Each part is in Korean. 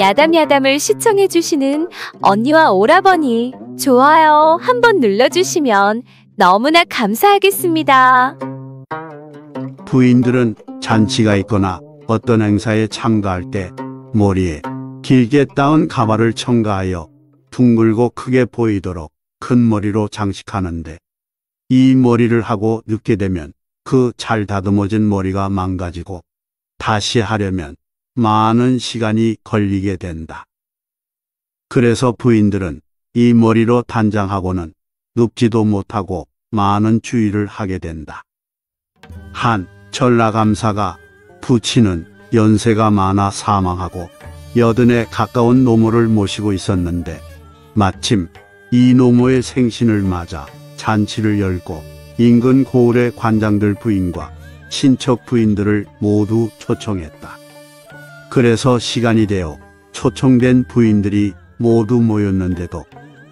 야담야담을 시청해주시는 언니와 오라버니, 좋아요 한번 눌러주시면 너무나 감사하겠습니다. 부인들은 잔치가 있거나 어떤 행사에 참가할 때 머리에 길게 따은 가발을 첨가하여 둥글고 크게 보이도록 큰 머리로 장식하는데 이 머리를 하고 늦게 되면 그 잘 다듬어진 머리가 망가지고 다시 하려면 많은 시간이 걸리게 된다. 그래서 부인들은 이 머리로 단장하고는 눕지도 못하고 많은 주의를 하게 된다. 한 전라감사가 부친은 연세가 많아 사망하고 여든에 가까운 노모를 모시고 있었는데 마침 이 노모의 생신을 맞아 잔치를 열고 인근 고을의 관장들 부인과 친척 부인들을 모두 초청했다. 그래서 시간이 되어 초청된 부인들이 모두 모였는데도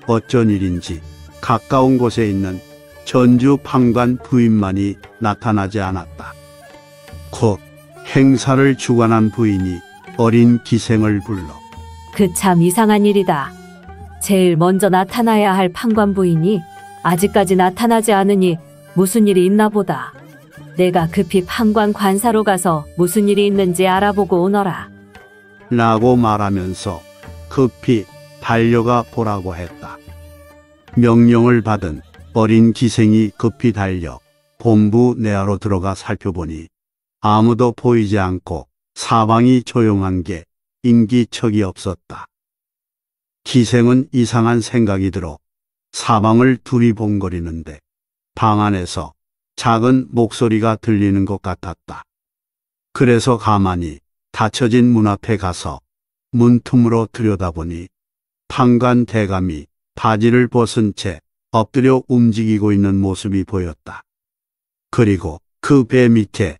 어쩐 일인지 가까운 곳에 있는 전주 판관 부인만이 나타나지 않았다. 곧 행사를 주관한 부인이 어린 기생을 불러 그 참 이상한 일이다. 제일 먼저 나타나야 할 판관 부인이 아직까지 나타나지 않으니 무슨 일이 있나 보다. 내가 급히 판관 관사로 가서 무슨 일이 있는지 알아보고 오너라. 라고 말하면서 급히 달려가 보라고 했다. 명령을 받은 어린 기생이 급히 달려 본부 내하로 들어가 살펴보니 아무도 보이지 않고 사방이 조용한 게 인기척이 없었다. 기생은 이상한 생각이 들어 사방을 두리번거리는데 방 안에서 작은 목소리가 들리는 것 같았다. 그래서 가만히 닫혀진 문 앞에 가서 문틈으로 들여다보니 판관 대감이 바지를 벗은 채 엎드려 움직이고 있는 모습이 보였다. 그리고 그 배 밑에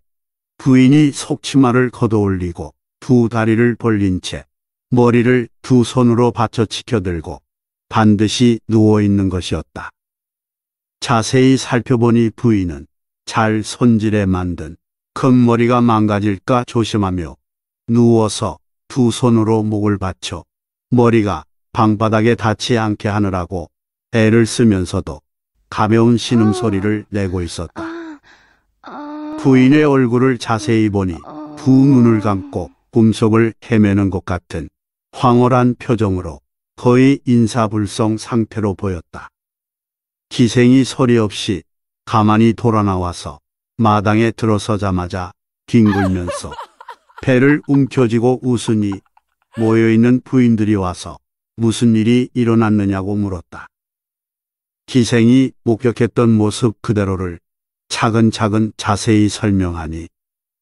부인이 속치마를 걷어올리고 두 다리를 벌린 채 머리를 두 손으로 받쳐 지켜들고 반드시 누워 있는 것이었다. 자세히 살펴보니 부인은 잘 손질해 만든 큰 머리가 망가질까 조심하며 누워서 두 손으로 목을 받쳐 머리가 방바닥에 닿지 않게 하느라고 애를 쓰면서도 가벼운 신음소리를 내고 있었다. 부인의 얼굴을 자세히 보니 두 눈을 감고 꿈속을 헤매는 것 같은 황홀한 표정으로 거의 인사불성 상태로 보였다. 기생이 소리 없이 가만히 돌아 나와서 마당에 들어서자마자 뒹굴면서 배를 움켜쥐고 웃으니 모여있는 부인들이 와서 무슨 일이 일어났느냐고 물었다. 기생이 목격했던 모습 그대로를 차근차근 자세히 설명하니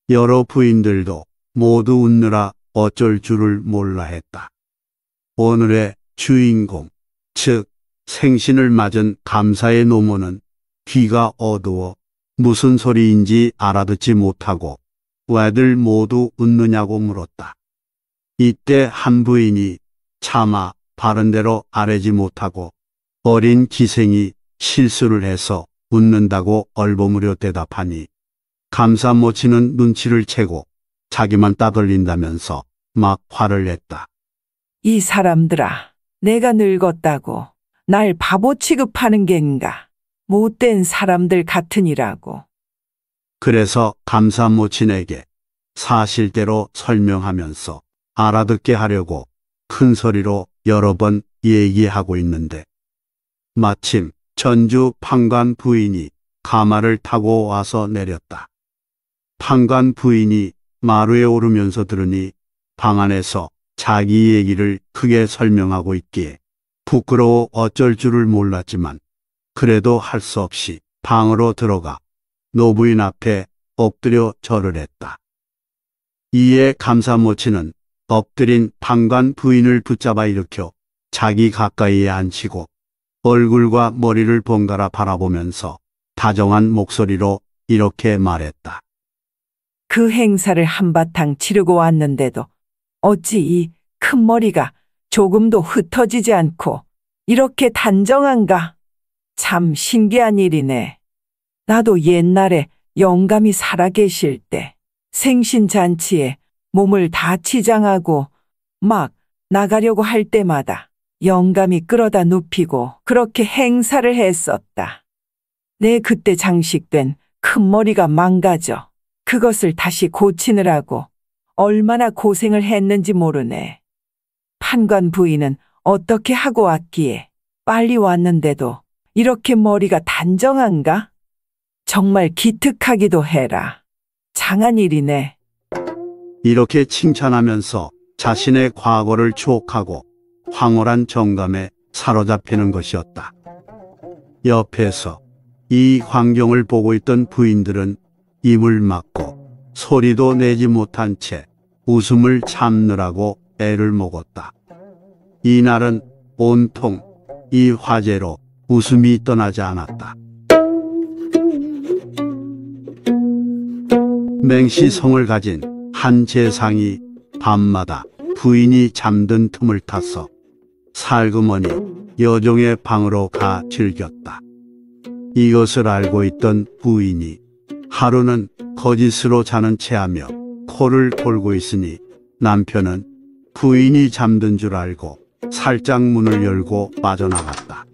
여러 부인들도 모두 웃느라 어쩔 줄을 몰라 했다. 오늘의 주인공, 즉 생신을 맞은 감사의 노모는 귀가 어두워 무슨 소리인지 알아듣지 못하고 왜들 모두 웃느냐고 물었다. 이때 한 부인이 차마 바른대로 아뢰지 못하고 어린 기생이 실수를 해서 웃는다고 얼버무려 대답하니 감사 모치는 눈치를 채고 자기만 따돌린다면서 막 화를 냈다. 이 사람들아, 내가 늙었다고 날 바보 취급하는 겐가? 못된 사람들 같으니라고. 그래서 감사 모친에게 사실대로 설명하면서 알아듣게 하려고 큰 소리로 여러 번 얘기하고 있는데 마침 전주 판관 부인이 가마를 타고 와서 내렸다. 판관 부인이 마루에 오르면서 들으니 방 안에서 자기 얘기를 크게 설명하고 있기에 부끄러워 어쩔 줄을 몰랐지만 그래도 할 수 없이 방으로 들어가 노부인 앞에 엎드려 절을 했다. 이에 감사모치는 엎드린 판관 부인을 붙잡아 일으켜 자기 가까이에 앉히고 얼굴과 머리를 번갈아 바라보면서 다정한 목소리로 이렇게 말했다. 그 행사를 한바탕 치르고 왔는데도 어찌 이 큰 머리가 조금도 흩어지지 않고 이렇게 단정한가? 참 신기한 일이네. 나도 옛날에 영감이 살아계실 때 생신잔치에 몸을 다 치장하고 막 나가려고 할 때마다 영감이 끌어다 눕히고 그렇게 행사를 했었다. 내 그때 장식된 큰 머리가 망가져 그것을 다시 고치느라고 얼마나 고생을 했는지 모르네. 판관 부인은 어떻게 하고 왔기에 빨리 왔는데도 이렇게 머리가 단정한가? 정말 기특하기도 해라. 장한 일이네. 이렇게 칭찬하면서 자신의 과거를 추억하고 황홀한 정감에 사로잡히는 것이었다. 옆에서 이 광경을 보고 있던 부인들은 입을 막고 소리도 내지 못한 채 웃음을 참느라고 애를 먹었다. 이날은 온통 이 화제로 웃음이 떠나지 않았다. 맹시성을 가진 한 재상이 밤마다 부인이 잠든 틈을 타서 살그머니 여종의 방으로 가 즐겼다. 이것을 알고 있던 부인이 하루는 거짓으로 자는 체하며 코를 골고 있으니 남편은 부인이 잠든 줄 알고 살짝 문을 열고 빠져나갔다.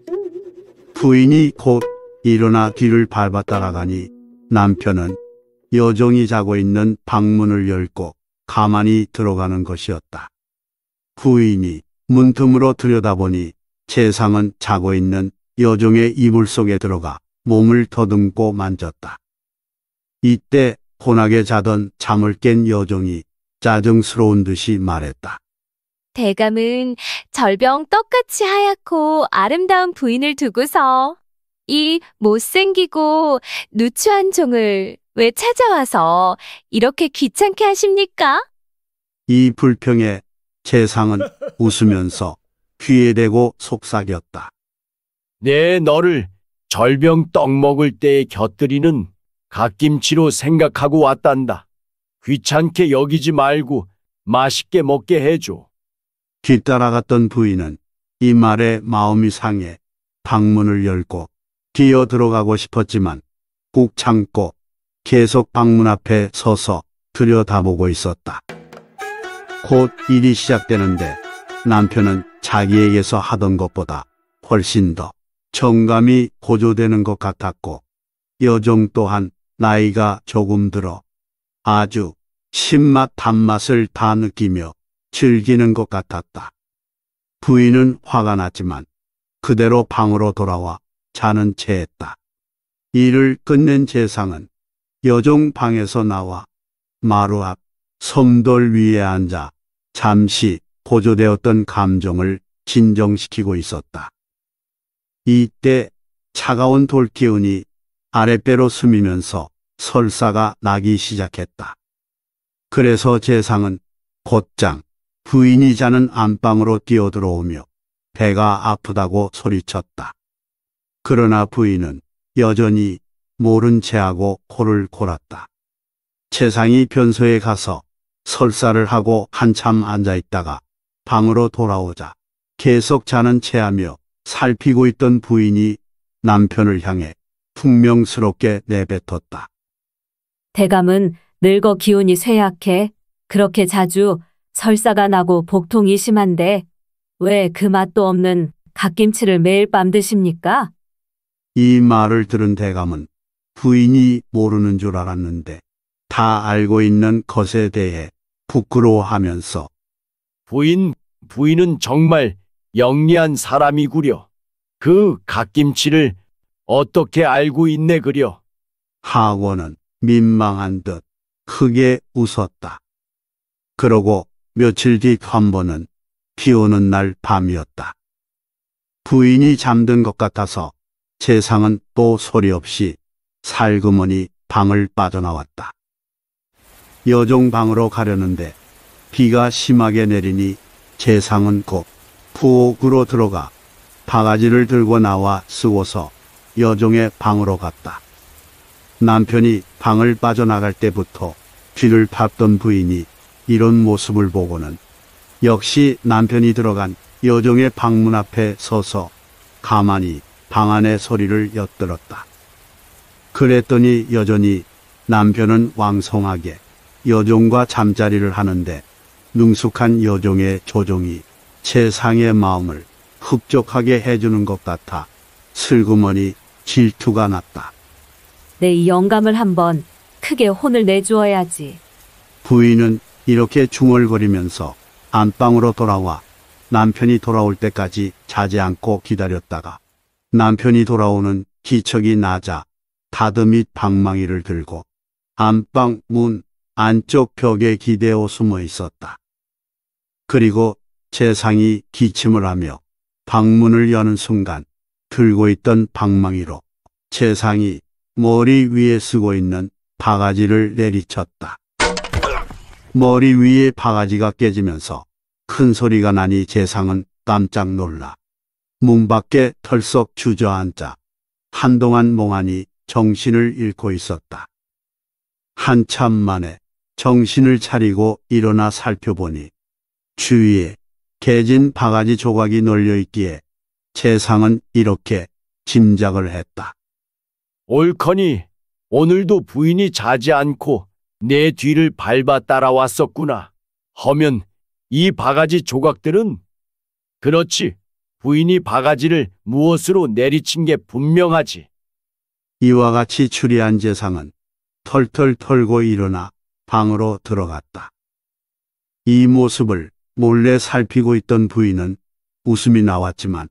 부인이 곧 일어나 뒤를 밟아 따라가니 남편은 여종이 자고 있는 방문을 열고 가만히 들어가는 것이었다. 부인이 문틈으로 들여다보니 재상은 자고 있는 여종의 이불 속에 들어가 몸을 더듬고 만졌다. 이때 혼하게 자던 잠을 깬 여종이 짜증스러운 듯이 말했다. 대감은 절병 떡같이 하얗고 아름다운 부인을 두고서 이 못생기고 누추한 종을 왜 찾아와서 이렇게 귀찮게 하십니까? 이 불평에 재상은 웃으면서 귀에 대고 속삭였다. 내 너를 절병 떡 먹을 때에 곁들이는 갓김치로 생각하고 왔단다. 귀찮게 여기지 말고 맛있게 먹게 해줘. 뒤따라갔던 부인은 이 말에 마음이 상해 방문을 열고 기어 들어가고 싶었지만 꾹 참고 계속 방문 앞에 서서 들여다보고 있었다. 곧 일이 시작되는데 남편은 자기에게서 하던 것보다 훨씬 더 정감이 고조되는 것 같았고 여종 또한 나이가 조금 들어 아주 신맛 단맛을 다 느끼며 즐기는 것 같았다. 부인은 화가 났지만 그대로 방으로 돌아와 자는 채 했다. 일을 끝낸 재상은 여종 방에서 나와 마루 앞 섬돌 위에 앉아 잠시 고조되었던 감정을 진정시키고 있었다. 이때 차가운 돌기운이 아랫배로 스미면서 설사가 나기 시작했다. 그래서 재상은 곧장 부인이 자는 안방으로 뛰어들어오며 배가 아프다고 소리쳤다. 그러나 부인은 여전히 모른 체하고 코를 골았다. 재상이 변소에 가서 설사를 하고 한참 앉아 있다가 방으로 돌아오자 계속 자는 체하며 살피고 있던 부인이 남편을 향해 풍명스럽게 내뱉었다. 대감은 늙어 기운이 쇠약해 그렇게 자주 설사가 나고 복통이 심한데 왜 그 맛도 없는 갓김치를 매일 밤 드십니까? 이 말을 들은 대감은 부인이 모르는 줄 알았는데 다 알고 있는 것에 대해 부끄러워하면서 부인, 부인은 정말 영리한 사람이구려. 그 갓김치를 어떻게 알고 있네 그려. 하고는 민망한 듯 크게 웃었다. 그러고 며칠 뒤한 번은 비 오는 날 밤이었다. 부인이 잠든 것 같아서 재상은 또 소리 없이 살그머니 방을 빠져나왔다. 여종 방으로 가려는데 비가 심하게 내리니 재상은 곧 부엌으로 들어가 바가지를 들고 나와 쓰고서 여종의 방으로 갔다. 남편이 방을 빠져나갈 때부터 뒤를 밟던 부인이 이런 모습을 보고는 역시 남편이 들어간 여종의 방문 앞에 서서 가만히 방 안의 소리를 엿들었다. 그랬더니 여전히 남편은 왕성하게 여종과 잠자리를 하는데 능숙한 여종의 조종이 세상의 마음을 흡족하게 해주는 것 같아 슬그머니 질투가 났다. 내 이 영감을 한번 크게 혼을 내주어야지. 부인은 이렇게 중얼거리면서 안방으로 돌아와 남편이 돌아올 때까지 자지 않고 기다렸다가 남편이 돌아오는 기척이 나자 다듬이 방망이를 들고 안방 문 안쪽 벽에 기대어 숨어 있었다. 그리고 재상이 기침을 하며 방문을 여는 순간 들고 있던 방망이로 재상이 머리 위에 쓰고 있는 바가지를 내리쳤다. 머리 위에 바가지가 깨지면서 큰 소리가 나니 재상은 깜짝 놀라 문 밖에 털썩 주저앉아 한동안 몽하니 정신을 잃고 있었다. 한참 만에 정신을 차리고 일어나 살펴보니 주위에 개진 바가지 조각이 널려 있기에 재상은 이렇게 짐작을 했다. 옳거니 오늘도 부인이 자지 않고 내 뒤를 밟아 따라왔었구나. 허면 이 바가지 조각들은 그렇지 부인이 바가지를 무엇으로 내리친 게 분명하지. 이와 같이 추리한 재상은 털털 털고 일어나 방으로 들어갔다. 이 모습을 몰래 살피고 있던 부인은 웃음이 나왔지만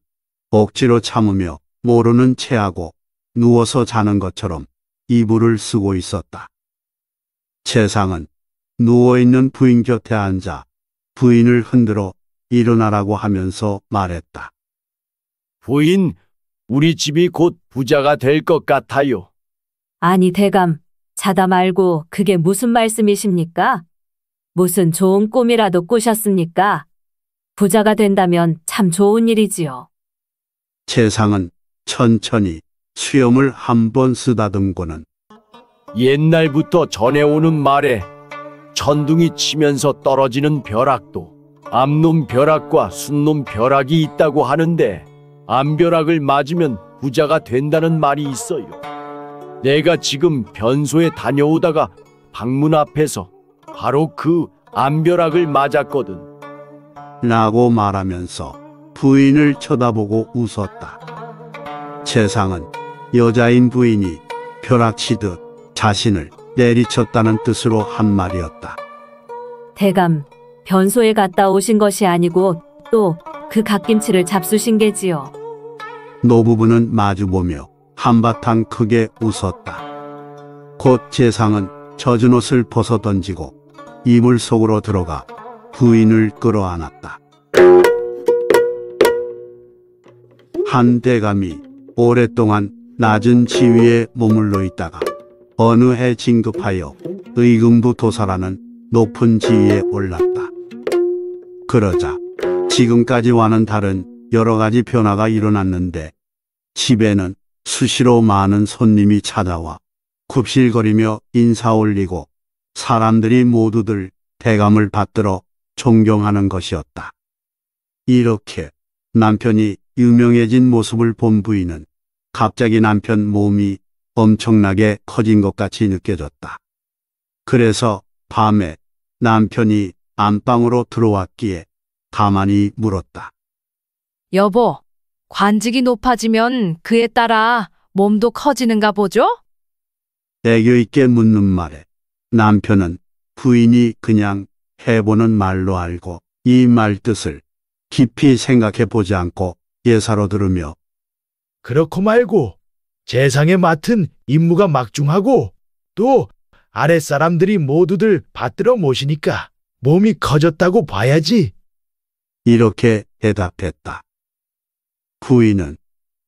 억지로 참으며 모르는 체하고 누워서 자는 것처럼 이불을 쓰고 있었다. 재상은 누워있는 부인 곁에 앉아 부인을 흔들어 일어나라고 하면서 말했다. 부인, 우리 집이 곧 부자가 될 것 같아요. 아니, 대감, 자다 말고 그게 무슨 말씀이십니까? 무슨 좋은 꿈이라도 꾸셨습니까? 부자가 된다면 참 좋은 일이지요. 재상은 천천히 수염을 한 번 쓰다듬고는 옛날부터 전해오는 말에 천둥이 치면서 떨어지는 벼락도 암놈 벼락과 순놈 벼락이 있다고 하는데 암벼락을 맞으면 부자가 된다는 말이 있어요. 내가 지금 변소에 다녀오다가 방문 앞에서 바로 그 암벼락을 맞았거든. 라고 말하면서 부인을 쳐다보고 웃었다. 재상은 여자인 부인이 벼락치듯 자신을 내리쳤다는 뜻으로 한 말이었다. 대감, 변소에 갔다 오신 것이 아니고 또 그 갓김치를 잡수신 게지요. 노부부는 마주보며 한바탕 크게 웃었다. 곧 재상은 젖은 옷을 벗어 던지고 이불 속으로 들어가 부인을 끌어안았다. 한 대감이 오랫동안 낮은 지위에 머물러 있다가 어느 해 진급하여 의금부 도사라는 높은 지위에 올랐다. 그러자 지금까지와는 다른 여러 가지 변화가 일어났는데 집에는 수시로 많은 손님이 찾아와 굽실거리며 인사 올리고 사람들이 모두들 대감을 받들어 존경하는 것이었다. 이렇게 남편이 유명해진 모습을 본 부인은 갑자기 남편 몸이 엄청나게 커진 것 같이 느껴졌다. 그래서 밤에 남편이 안방으로 들어왔기에 가만히 물었다. 여보, 관직이 높아지면 그에 따라 몸도 커지는가 보죠? 애교 있게 묻는 말에 남편은 부인이 그냥 해보는 말로 알고 이 말 뜻을 깊이 생각해 보지 않고 예사로 들으며 그렇고 말고 재상에 맡은 임무가 막중하고 또 아랫사람들이 모두들 받들어 모시니까 몸이 커졌다고 봐야지. 이렇게 대답했다. 부인은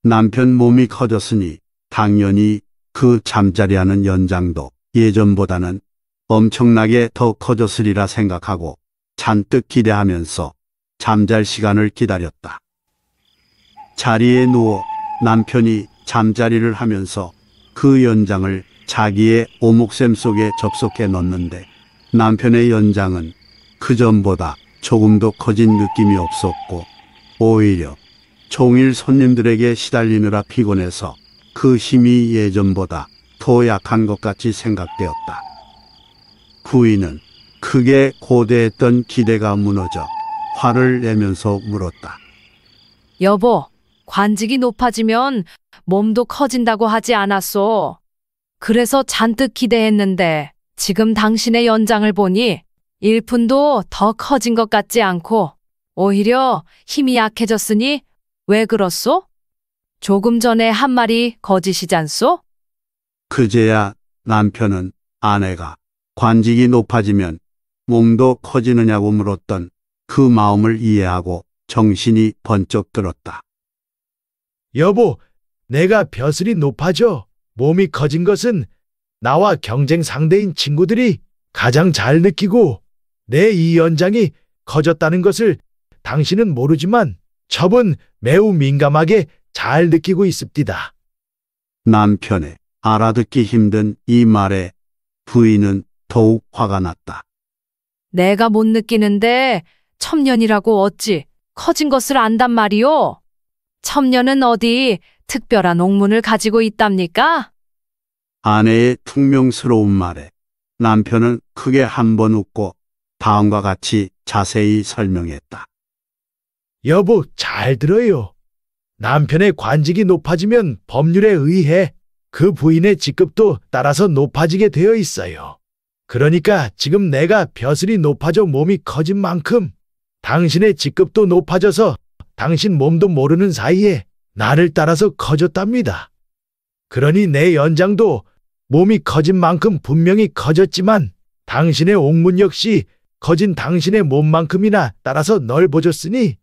남편 몸이 커졌으니 당연히 그 잠자리하는 연장도 예전보다는 엄청나게 더 커졌으리라 생각하고 잔뜩 기대하면서 잠잘 시간을 기다렸다. 자리에 누워 남편이 잠자리를 하면서 그 연장을 자기의 오목샘 속에 접속해 넣는데 남편의 연장은 그 전보다 조금도 커진 느낌이 없었고 오히려 종일 손님들에게 시달리느라 피곤해서 그 힘이 예전보다 더 약한 것 같이 생각되었다. 부인은 크게 고대했던 기대가 무너져 화를 내면서 물었다. 여보, 관직이 높아지면 몸도 커진다고 하지 않았소. 그래서 잔뜩 기대했는데 지금 당신의 연장을 보니 일푼도 더 커진 것 같지 않고 오히려 힘이 약해졌으니 왜 그렇소? 조금 전에 한 말이 거짓이잖소? 그제야 남편은 아내가 관직이 높아지면 몸도 커지느냐고 물었던 그 마음을 이해하고 정신이 번쩍 들었다. 여보, 내가 벼슬이 높아져 몸이 커진 것은 나와 경쟁 상대인 친구들이 가장 잘 느끼고 내 이 연장이 커졌다는 것을 당신은 모르지만 첩은 매우 민감하게 잘 느끼고 있습니다. 남편의 알아듣기 힘든 이 말에 부인은 더욱 화가 났다. 내가 못 느끼는데 첨년이라고 어찌 커진 것을 안단 말이오? 첨년은 어디 특별한 옥문을 가지고 있답니까? 아내의 퉁명스러운 말에 남편은 크게 한 번 웃고 다음과 같이 자세히 설명했다. 여보, 잘 들어요. 남편의 관직이 높아지면 법률에 의해 그 부인의 직급도 따라서 높아지게 되어 있어요. 그러니까 지금 내가 벼슬이 높아져 몸이 커진 만큼 당신의 직급도 높아져서 당신 몸도 모르는 사이에 나를 따라서 커졌답니다. 그러니 내 연장도 몸이 커진 만큼 분명히 커졌지만 당신의 옥문 역시 커진 당신의 몸만큼이나 따라서 넓어졌으니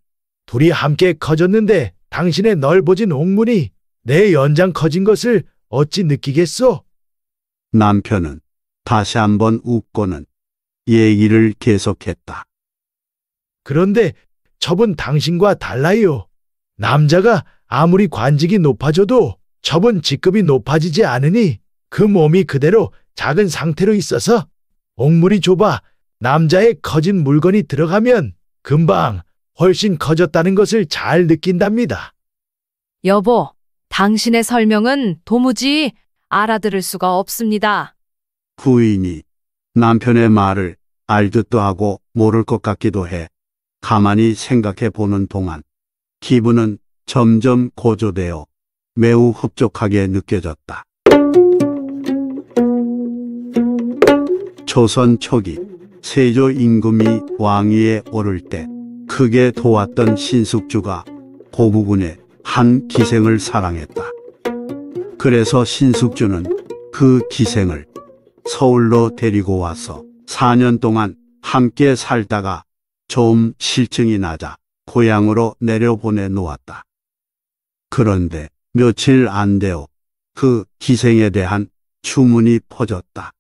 둘이 함께 커졌는데 당신의 넓어진 옥문이 내 연장 커진 것을 어찌 느끼겠소? 남편은 다시 한번 웃고는 얘기를 계속했다. 그런데 첩은 당신과 달라요. 남자가 아무리 관직이 높아져도 첩은 직급이 높아지지 않으니 그 몸이 그대로 작은 상태로 있어서 옥물이 좁아 남자의 커진 물건이 들어가면 금방 훨씬 커졌다는 것을 잘 느낀답니다. 여보, 당신의 설명은 도무지 알아들을 수가 없습니다. 부인이 남편의 말을 알 듯도 하고 모를 것 같기도 해 가만히 생각해 보는 동안 기분은 점점 고조되어 매우 흡족하게 느껴졌다. 조선 초기 세조 임금이 왕위에 오를 때 크게 도왔던 신숙주가 고부군의 한 기생을 사랑했다. 그래서 신숙주는 그 기생을 서울로 데리고 와서 4년 동안 함께 살다가 좀 실증이 나자 고향으로 내려보내 놓았다. 그런데 며칠 안 되어 그 기생에 대한 추문이 퍼졌다.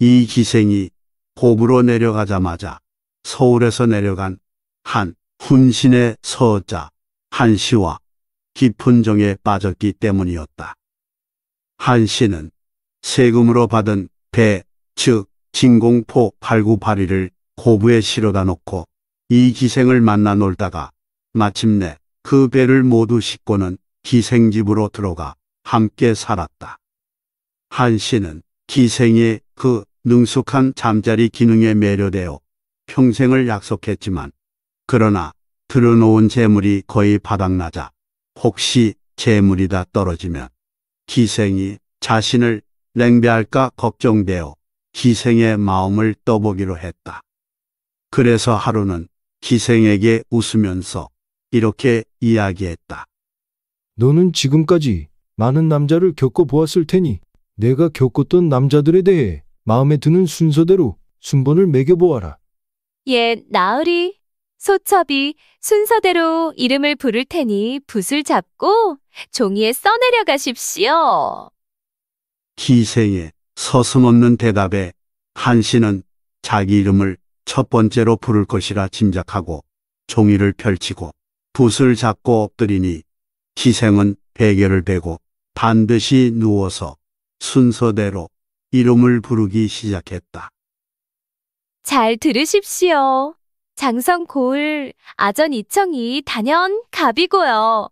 이 기생이 고부로 내려가자마자 서울에서 내려간 한 훈신의 서자 한 씨와 깊은 정에 빠졌기 때문이었다. 한 씨는 세금으로 받은 배, 즉 진공포 8982를 고부에 실어다 놓고 이 기생을 만나 놀다가 마침내 그 배를 모두 싣고는 기생집으로 들어가 함께 살았다. 한 씨는 기생의 그 능숙한 잠자리 기능에 매료되어 평생을 약속했지만 그러나 들어놓은 재물이 거의 바닥나자 혹시 재물이 다 떨어지면 기생이 자신을 냉배할까 걱정되어 기생의 마음을 떠보기로 했다. 그래서 하루는 기생에게 웃으면서 이렇게 이야기했다. 너는 지금까지 많은 남자를 겪어보았을 테니 내가 겪었던 남자들에 대해 마음에 드는 순서대로 순번을 매겨보아라. 예, 나으리. 소첩이 순서대로 이름을 부를 테니 붓을 잡고 종이에 써내려 가십시오. 기생의 서슴없는 대답에 한 씨는 자기 이름을 첫 번째로 부를 것이라 짐작하고 종이를 펼치고 붓을 잡고 엎드리니 기생은 베개를 베고 반드시 누워서 순서대로 이름을 부르기 시작했다. 잘 들으십시오. 장성 고을, 아전 이청이 단연 갑이고요.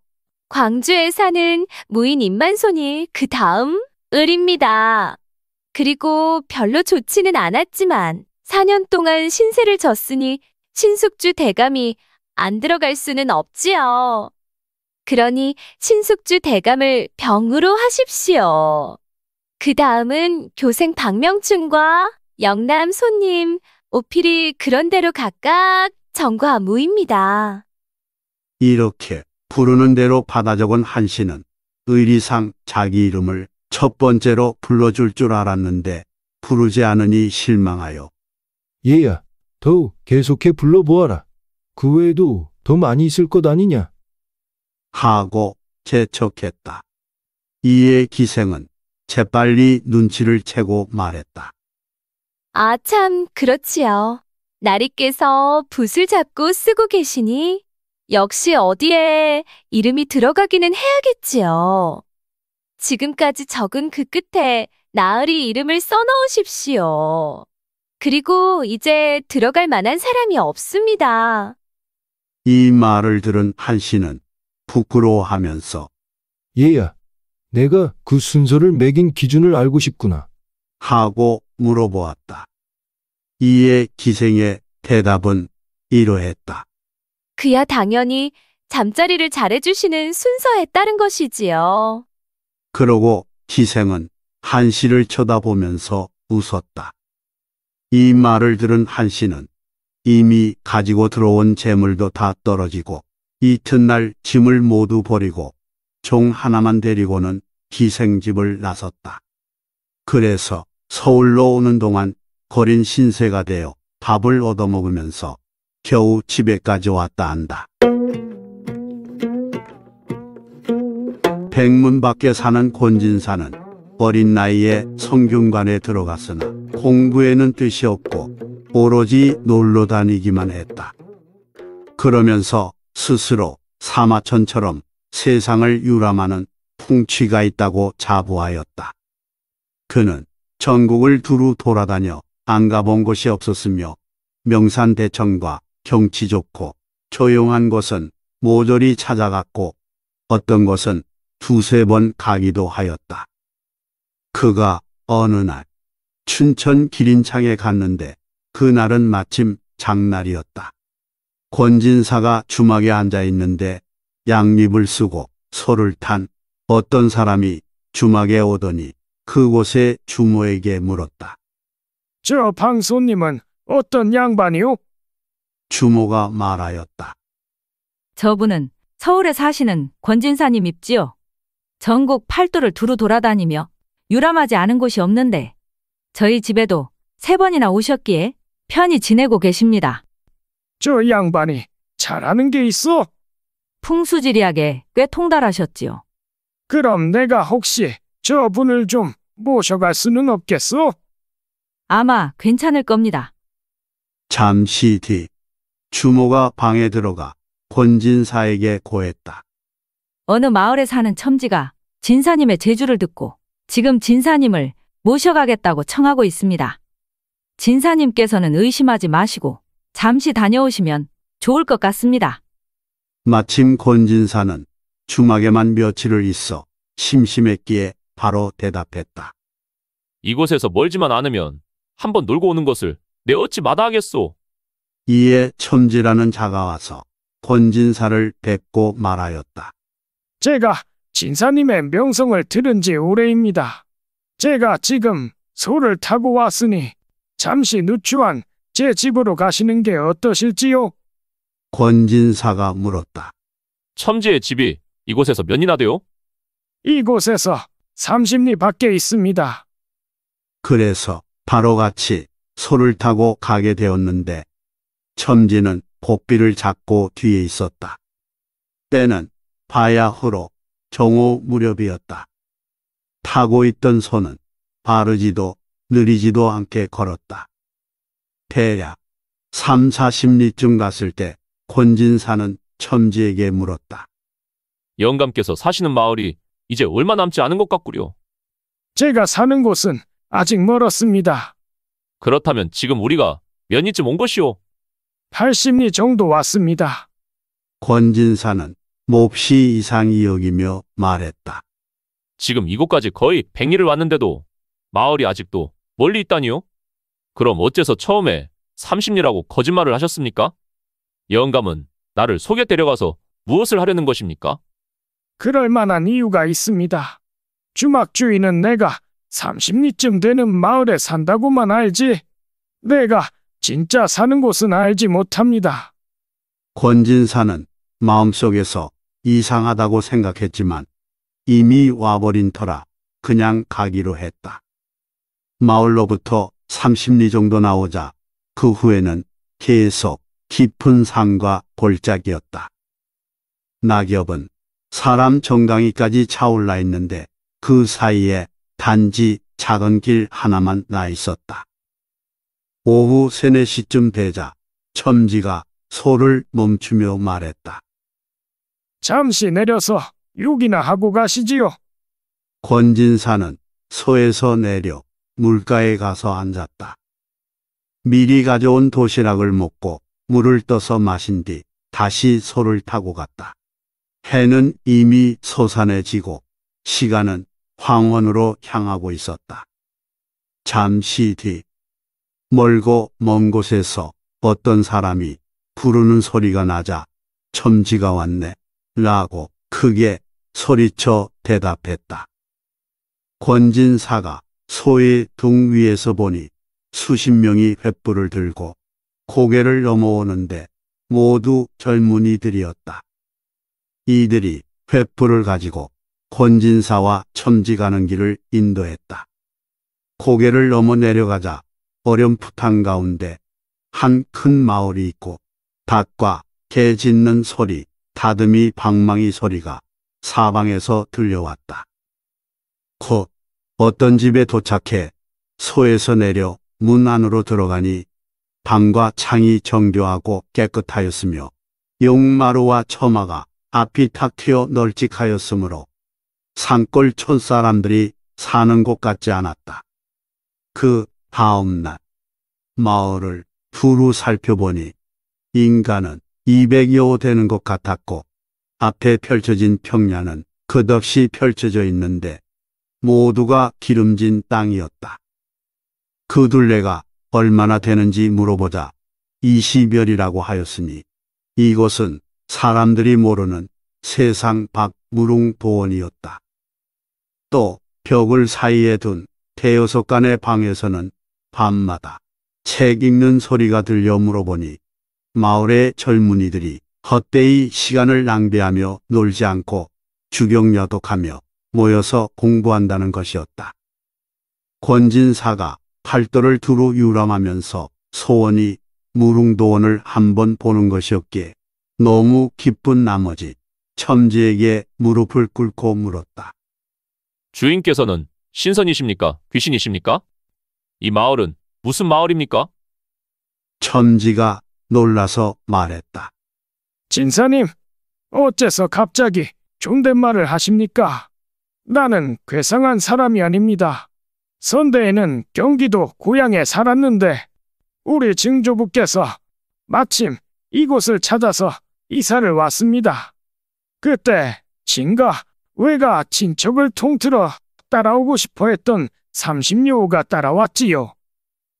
광주에 사는 무인 임만손이 그 다음 을입니다. 그리고 별로 좋지는 않았지만 4년 동안 신세를 졌으니 신숙주 대감이 안 들어갈 수는 없지요. 그러니 신숙주 대감을 병으로 하십시오. 그 다음은 교생 박명춘과 영남 손님, 오필이 그런 대로 각각 정과 무입니다. 이렇게 부르는 대로 받아 적은 한 씨는 의리상 자기 이름을 첫 번째로 불러줄 줄 알았는데 부르지 않으니 실망하여 얘야, 더 계속해 불러보아라. 그 외에도 더 많이 있을 것 아니냐? 하고 재촉했다. 이에 기생은 재빨리 눈치를 채고 말했다. 아, 참, 그렇지요. 나리께서 붓을 잡고 쓰고 계시니 역시 어디에 이름이 들어가기는 해야겠지요. 지금까지 적은 그 끝에 나으리 이름을 써놓으십시오. 그리고 이제 들어갈 만한 사람이 없습니다. 이 말을 들은 한 씨는 부끄러워하면서 얘야, 내가 그 순서를 매긴 기준을 알고 싶구나. 하고 물어보았다. 이에 기생의 대답은 이러했다. 그야 당연히 잠자리를 잘해주시는 순서에 따른 것이지요. 그러고 기생은 한 씨를 쳐다보면서 웃었다. 이 말을 들은 한 씨는 이미 가지고 들어온 재물도 다 떨어지고 이튿날 짐을 모두 버리고 종 하나만 데리고는 기생집을 나섰다. 그래서 서울로 오는 동안 거린 신세가 되어 밥을 얻어먹으면서 겨우 집에까지 왔다 한다. 백문 밖에 사는 권진사는 어린 나이에 성균관에 들어갔으나 공부에는 뜻이 없고 오로지 놀러 다니기만 했다. 그러면서 스스로 사마천처럼 세상을 유람하는 풍취가 있다고 자부하였다. 그는 전국을 두루 돌아다녀 안 가본 곳이 없었으며 명산대청과 경치 좋고 조용한 곳은 모조리 찾아갔고 어떤 곳은 두세 번 가기도 하였다. 그가 어느 날 춘천 기린창에 갔는데 그날은 마침 장날이었다. 권진사가 주막에 앉아 있는데 양립을 쓰고 소를 탄 어떤 사람이 주막에 오더니 그곳에 주모에게 물었다. 저 방손님은 어떤 양반이오? 주모가 말하였다. 저분은 서울에 사시는 권진사님 입지요. 전국 팔도를 두루 돌아다니며 유람하지 않은 곳이 없는데 저희 집에도 세 번이나 오셨기에 편히 지내고 계십니다. 저 양반이 잘하는 게 있어? 풍수지리하게 꽤 통달하셨지요. 그럼 내가 혹시 저 분을 좀 모셔갈 수는 없겠어? 아마 괜찮을 겁니다. 잠시 뒤 주모가 방에 들어가 권진사에게 고했다. 어느 마을에 사는 첨지가 진사님의 제주를 듣고 지금 진사님을 모셔가겠다고 청하고 있습니다. 진사님께서는 의심하지 마시고 잠시 다녀오시면 좋을 것 같습니다. 마침 권진사는 주막에만 며칠을 있어 심심했기에 바로 대답했다. 이곳에서 멀지만 않으면 한번 놀고 오는 것을 내 어찌 마다하겠소. 이에 첨지라는 자가 와서 권진사를 뵙고 말하였다. 제가 진사님의 명성을 들은 지 오래입니다. 제가 지금 소를 타고 왔으니 잠시 누추한 제 집으로 가시는 게 어떠실지요? 권진사가 물었다. 첨지의 집이 이곳에서 몇이나 돼요? 이곳에서 30리 밖에 있습니다. 그래서 바로 같이 소를 타고 가게 되었는데 첨지는 복비를 잡고 뒤에 있었다. 때는 바야흐로 정오 무렵이었다. 타고 있던 소는 바르지도 느리지도 않게 걸었다. 대략 3, 40리쯤 갔을 때 권진사는 첨지에게 물었다. 영감께서 사시는 마을이 이제 얼마 남지 않은 것 같구려. 제가 사는 곳은 아직 멀었습니다. 그렇다면 지금 우리가 몇 리쯤 온 것이오? 80리 정도 왔습니다. 권진사는 몹시 이상히 여기며 말했다. 지금 이곳까지 거의 100리를 왔는데도 마을이 아직도 멀리 있다니요? 그럼 어째서 처음에 30리라고 거짓말을 하셨습니까? 영감은 나를 속여 데려가서 무엇을 하려는 것입니까? 그럴 만한 이유가 있습니다. 주막 주인은 내가 30리쯤 되는 마을에 산다고만 알지. 내가 진짜 사는 곳은 알지 못합니다. 권진사는 마음속에서 이상하다고 생각했지만 이미 와버린 터라 그냥 가기로 했다. 마을로부터 30리 정도 나오자 그 후에는 계속 깊은 산과 골짜기였다. 낙엽은 사람 정강이까지 차올라 있는데 그 사이에 단지 작은 길 하나만 나 있었다. 오후 3, 4시쯤 되자 첨지가 소를 멈추며 말했다. 잠시 내려서 욕이나 하고 가시지요. 권진사는 소에서 내려 물가에 가서 앉았다. 미리 가져온 도시락을 먹고 물을 떠서 마신 뒤 다시 소를 타고 갔다. 해는 이미 솟아내지고 시간은 황혼으로 향하고 있었다. 잠시 뒤 멀고 먼 곳에서 어떤 사람이 부르는 소리가 나자 첨지가 왔네 라고 크게 소리쳐 대답했다. 권진사가 소의 등 위에서 보니 수십 명이 횃불을 들고 고개를 넘어오는데 모두 젊은이들이었다. 이들이 횃불을 가지고 권진사와 첨지 가는 길을 인도했다. 고개를 넘어 내려가자 어렴풋한 가운데 한 큰 마을이 있고 닭과 개 짖는 소리, 다듬이 방망이 소리가 사방에서 들려왔다. 곧 어떤 집에 도착해 소에서 내려 문 안으로 들어가니 방과 창이 정교하고 깨끗하였으며 용마루와 처마가 앞이 탁 트여 널찍하였으므로 산골 촌 사람들이 사는 곳 같지 않았다. 그 다음 날 마을을 두루 살펴보니 인간은 200여 되는 것 같았고 앞에 펼쳐진 평야는 끝없이 펼쳐져 있는데 모두가 기름진 땅이었다. 그 둘레가 얼마나 되는지 물어보자 20열이라고 하였으니 이곳은 사람들이 모르는 세상 밖 무릉도원이었다. 또 벽을 사이에 둔 대여섯 간의 방에서는 밤마다 책 읽는 소리가 들려 물어보니 마을의 젊은이들이 헛되이 시간을 낭비하며 놀지 않고 주경야독하며 모여서 공부한다는 것이었다. 권진사가 팔도를 두루 유람하면서 소원이 무릉도원을 한 번 보는 것이었기에 너무 기쁜 나머지 첨지에게 무릎을 꿇고 물었다. 주인께서는 신선이십니까? 귀신이십니까? 이 마을은 무슨 마을입니까? 첨지가 놀라서 말했다. 진사님, 어째서 갑자기 존댓말을 하십니까? 나는 괴상한 사람이 아닙니다. 선대에는 경기도 고향에 살았는데 우리 증조부께서 마침 이곳을 찾아서 이사를 왔습니다. 그때 진가 외가 친척을 통틀어 따라오고 싶어 했던 30료가 따라왔지요.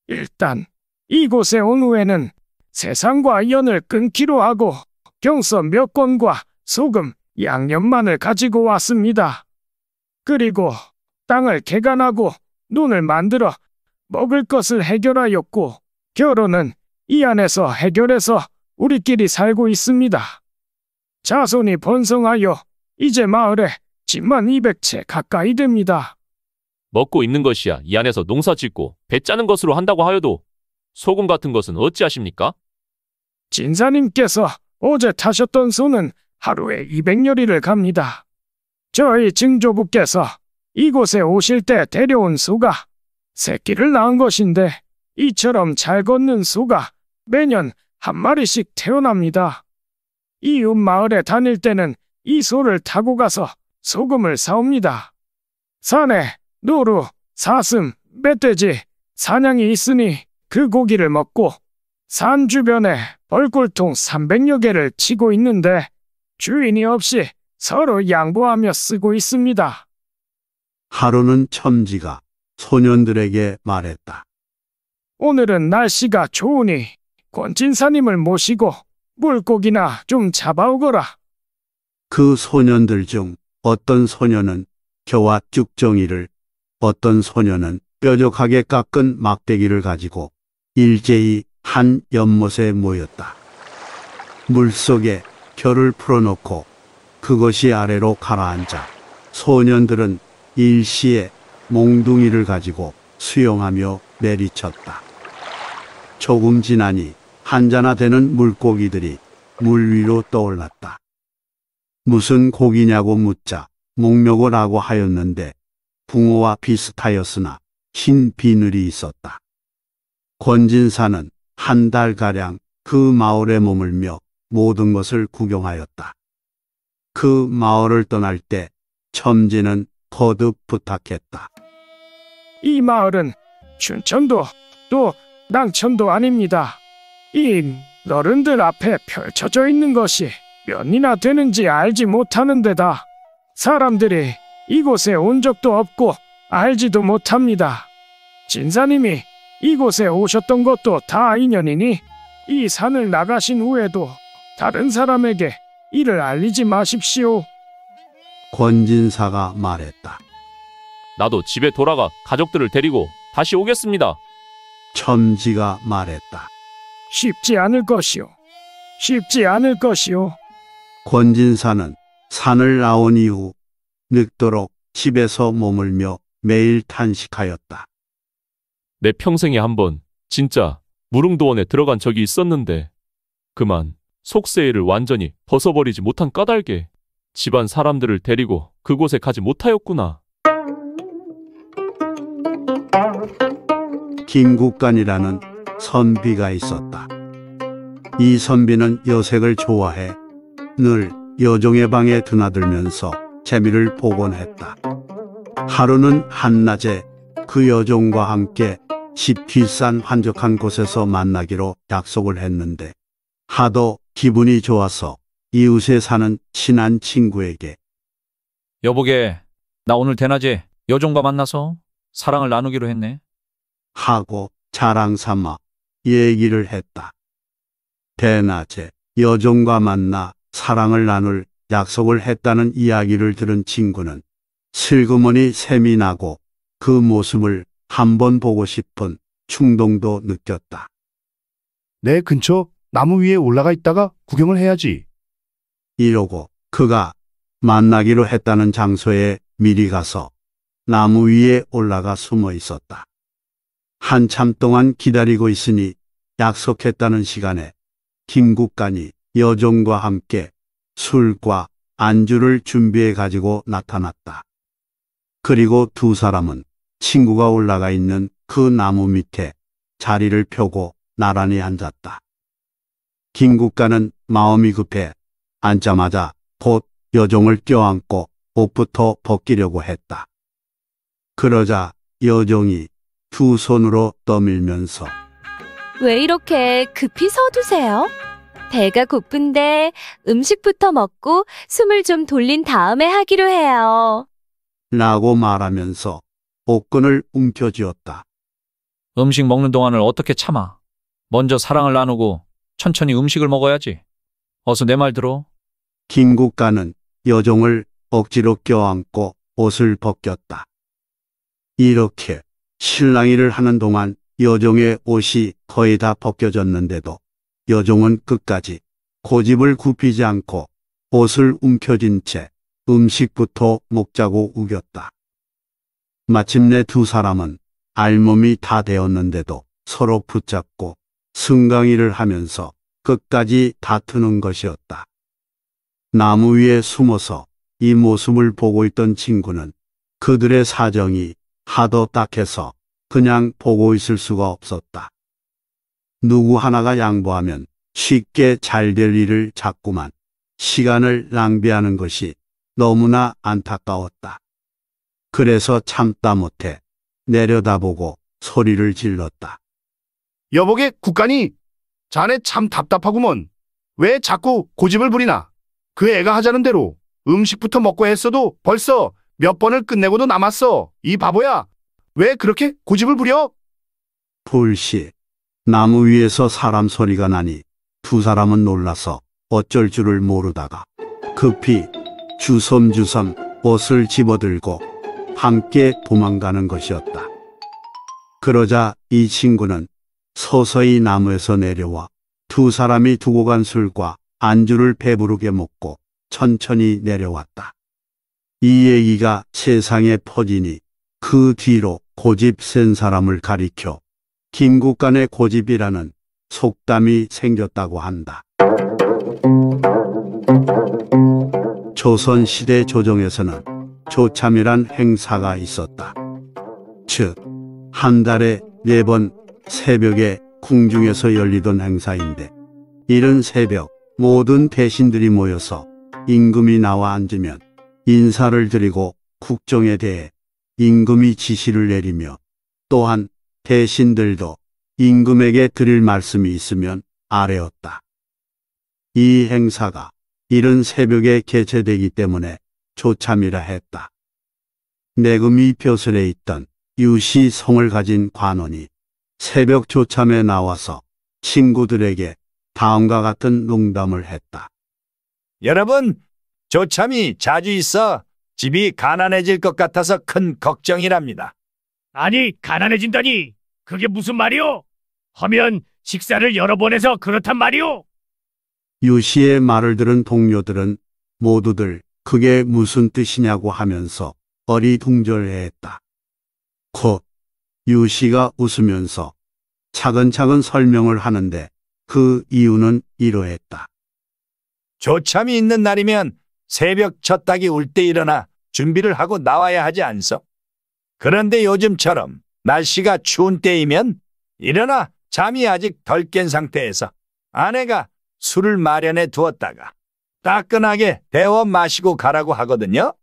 일단 이곳에 온 후에는 세상과 연을 끊기로 하고 경서 몇 권과 소금, 양념만을 가지고 왔습니다. 그리고 땅을 개간하고 눈을 만들어 먹을 것을 해결하였고 결혼은 이 안에서 해결해서 우리끼리 살고 있습니다. 자손이 번성하여 이제 마을에 집만 200채 가까이 됩니다. 먹고 입는 것이야 이 안에서 농사 짓고 배 짜는 것으로 한다고 하여도 소금 같은 것은 어찌하십니까? 진사님께서 어제 타셨던 소는 하루에 200여리를 갑니다. 저희 증조부께서 이곳에 오실 때 데려온 소가 새끼를 낳은 것인데 이처럼 잘 걷는 소가 매년 한 마리씩 태어납니다. 이웃 마을에 다닐 때는 이 소를 타고 가서 소금을 사옵니다. 산에 노루, 사슴, 멧돼지, 사냥이 있으니 그 고기를 먹고 산 주변에 벌꿀통 300여 개를 치고 있는데 주인이 없이 서로 양보하며 쓰고 있습니다. 하루는 첨지가 소년들에게 말했다. 오늘은 날씨가 좋으니 권진사님을 모시고 물고기나 좀 잡아오거라. 그 소년들 중 어떤 소년은 겨와 쭉정이를, 어떤 소년은 뾰족하게 깎은 막대기를 가지고 일제히 한 연못에 모였다. 물속에 결을 풀어놓고 그것이 아래로 가라앉아 소년들은 일시에 몽둥이를 가지고 수영하며 내리쳤다. 조금 지나니 한자나 되는 물고기들이 물 위로 떠올랐다. 무슨 고기냐고 묻자 목묘고라고 하였는데 붕어와 비슷하였으나 흰 비늘이 있었다. 권진사는 한 달가량 그 마을에 머물며 모든 것을 구경하였다. 그 마을을 떠날 때 첨지는 거듭 부탁했다. 이 마을은 춘천도 또 낭천도 아닙니다. 이 어른들 앞에 펼쳐져 있는 것이 몇이나 되는지 알지 못하는 데다 사람들이 이곳에 온 적도 없고 알지도 못합니다. 진사님이 이곳에 오셨던 것도 다 인연이니 이 산을 나가신 후에도 다른 사람에게 이를 알리지 마십시오. 권진사가 말했다. 나도 집에 돌아가 가족들을 데리고 다시 오겠습니다. 첨지가 말했다. 쉽지 않을 것이오. 쉽지 않을 것이오. 권진사는 산을 나온 이후 늙도록 집에서 머물며 매일 탄식하였다. 내 평생에 한 번 진짜 무릉도원에 들어간 적이 있었는데 그만 속세일을 완전히 벗어버리지 못한 까닭에 집안 사람들을 데리고 그곳에 가지 못하였구나. 김국간이라는 선비가 있었다. 이 선비는 여색을 좋아해 늘 여종의 방에 드나들면서 재미를 보곤 했다. 하루는 한낮에 그 여종과 함께 집 뒷산 한적한 곳에서 만나기로 약속을 했는데 하도 기분이 좋아서 이웃에 사는 친한 친구에게 여보게, 나 오늘 대낮에 여종과 만나서 사랑을 나누기로 했네. 하고 자랑 삼아 얘기를 했다. 대낮에 여종과 만나 사랑을 나눌 약속을 했다는 이야기를 들은 친구는 슬그머니 샘이 나고 그 모습을 한번 보고 싶은 충동도 느꼈다. 내 근처 나무 위에 올라가 있다가 구경을 해야지. 이러고 그가 만나기로 했다는 장소에 미리 가서 나무 위에 올라가 숨어 있었다. 한참 동안 기다리고 있으니 약속했다는 시간에 김국간이 여종과 함께 술과 안주를 준비해 가지고 나타났다. 그리고 두 사람은 친구가 올라가 있는 그 나무 밑에 자리를 펴고 나란히 앉았다. 김국간은 마음이 급해 앉자마자 곧 여종을 껴안고 옷부터 벗기려고 했다. 그러자 여종이 두 손으로 떠밀면서 왜 이렇게 급히 서두세요? 배가 고픈데 음식부터 먹고 숨을 좀 돌린 다음에 하기로 해요. 라고 말하면서 옷끈을 움켜쥐었다. 음식 먹는 동안을 어떻게 참아? 먼저 사랑을 나누고 천천히 음식을 먹어야지. 어서 내 말 들어. 김국가는 여종을 억지로 껴안고 옷을 벗겼다. 이렇게 실랑이를 하는 동안 여종의 옷이 거의 다 벗겨졌는데도 여종은 끝까지 고집을 굽히지 않고 옷을 움켜쥔 채 음식부터 먹자고 우겼다. 마침내 두 사람은 알몸이 다 되었는데도 서로 붙잡고 승강이를 하면서 끝까지 다투는 것이었다. 나무 위에 숨어서 이 모습을 보고 있던 친구는 그들의 사정이 하도 딱해서 그냥 보고 있을 수가 없었다. 누구 하나가 양보하면 쉽게 잘 될 일을 자꾸만 시간을 낭비하는 것이 너무나 안타까웠다. 그래서 참다 못해 내려다보고 소리를 질렀다. 여보게 국간이 자네 참 답답하구먼. 왜 자꾸 고집을 부리나? 그 애가 하자는 대로 음식부터 먹고 했어도 벌써 몇 번을 끝내고도 남았어. 이 바보야. 왜 그렇게 고집을 부려? 불시 나무 위에서 사람 소리가 나니 두 사람은 놀라서 어쩔 줄을 모르다가 급히 주섬주섬 옷을 집어들고 함께 도망가는 것이었다. 그러자 이 친구는 서서히 나무에서 내려와 두 사람이 두고 간 술과 안주를 배부르게 먹고 천천히 내려왔다. 이 얘기가 세상에 퍼지니 그 뒤로 고집 센 사람을 가리켜 김국간의 고집이라는 속담이 생겼다고 한다. 조선시대 조정에서는 조참이란 행사가 있었다. 즉, 한 달에 네 번 새벽에 궁중에서 열리던 행사인데, 이른 새벽 모든 대신들이 모여서 임금이 나와 앉으면 인사를 드리고 국정에 대해 임금이 지시를 내리며 또한 대신들도 임금에게 드릴 말씀이 있으면 아뢰었다. 이 행사가 이른 새벽에 개최되기 때문에 조참이라 했다. 내금이 벼슬에 있던 유시 성을 가진 관원이 새벽 조참에 나와서 친구들에게 다음과 같은 농담을 했다. 여러분, 조참이 자주 있어 집이 가난해질 것 같아서 큰 걱정이랍니다. 아니, 가난해진다니. 그게 무슨 말이오? 하면 식사를 여러 번 해서 그렇단 말이오? 유시의 말을 들은 동료들은 모두들 그게 무슨 뜻이냐고 하면서 어리둥절해했다. 곧 유시가 웃으면서 차근차근 설명을 하는데 그 이유는 이러했다. 조참이 있는 날이면 새벽 첫 닭이 울 때 일어나 준비를 하고 나와야 하지 않소? 그런데 요즘처럼 날씨가 추운 때이면 일어나 잠이 아직 덜 깬 상태에서 아내가 술을 마련해 두었다가 따끈하게 데워 마시고 가라고 하거든요.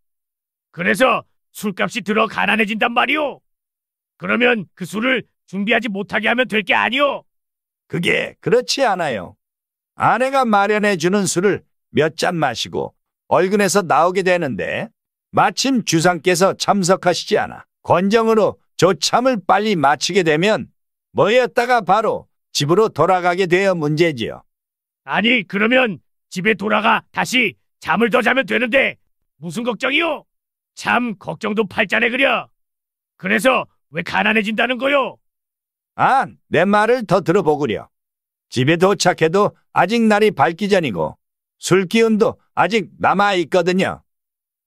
그래서 술값이 들어 가난해진단 말이오? 그러면 그 술을 준비하지 못하게 하면 될 게 아니오? 그게 그렇지 않아요. 아내가 마련해 주는 술을 몇 잔 마시고 얼근에서 나오게 되는데 마침 주상께서 참석하시지 않아 권정으로 조참을 빨리 마치게 되면 뭐였다가 바로 집으로 돌아가게 되어 문제지요. 아니, 그러면 집에 돌아가 다시 잠을 더 자면 되는데 무슨 걱정이오? 참 걱정도 팔자네 그려. 그래서 왜 가난해진다는 거요? 아, 내 말을 더 들어보구려. 집에 도착해도 아직 날이 밝기 전이고 술 기운도 아직 남아 있거든요.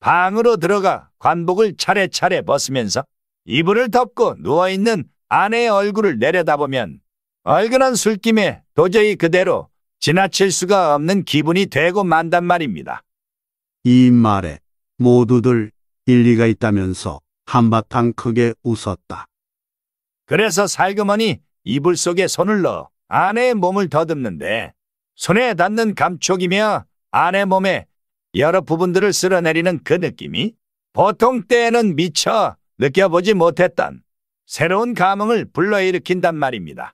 방으로 들어가 관복을 차례차례 벗으면서 이불을 덮고 누워있는 아내의 얼굴을 내려다보면 얼큰한 술김에 도저히 그대로 지나칠 수가 없는 기분이 되고 만단 말입니다. 이 말에 모두들 일리가 있다면서 한바탕 크게 웃었다. 그래서 살그머니 이불 속에 손을 넣어 아내의 몸을 더듬는데 손에 닿는 감촉이며 아내 몸에 여러 부분들을 쓸어내리는 그 느낌이 보통 때에는 미처 느껴보지 못했던 새로운 감흥을 불러일으킨단 말입니다.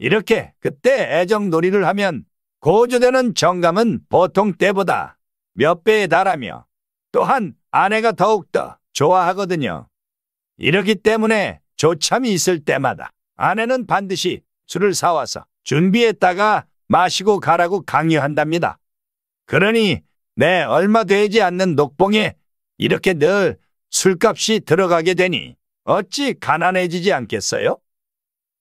이렇게 그때 애정놀이를 하면 고조되는 정감은 보통 때보다 몇 배에 달하며 또한 아내가 더욱더 좋아하거든요. 이렇기 때문에 조참이 있을 때마다 아내는 반드시 술을 사와서 준비했다가 마시고 가라고 강요한답니다. 그러니 내 얼마 되지 않는 녹봉에 이렇게 늘 술값이 들어가게 되니 어찌 가난해지지 않겠어요?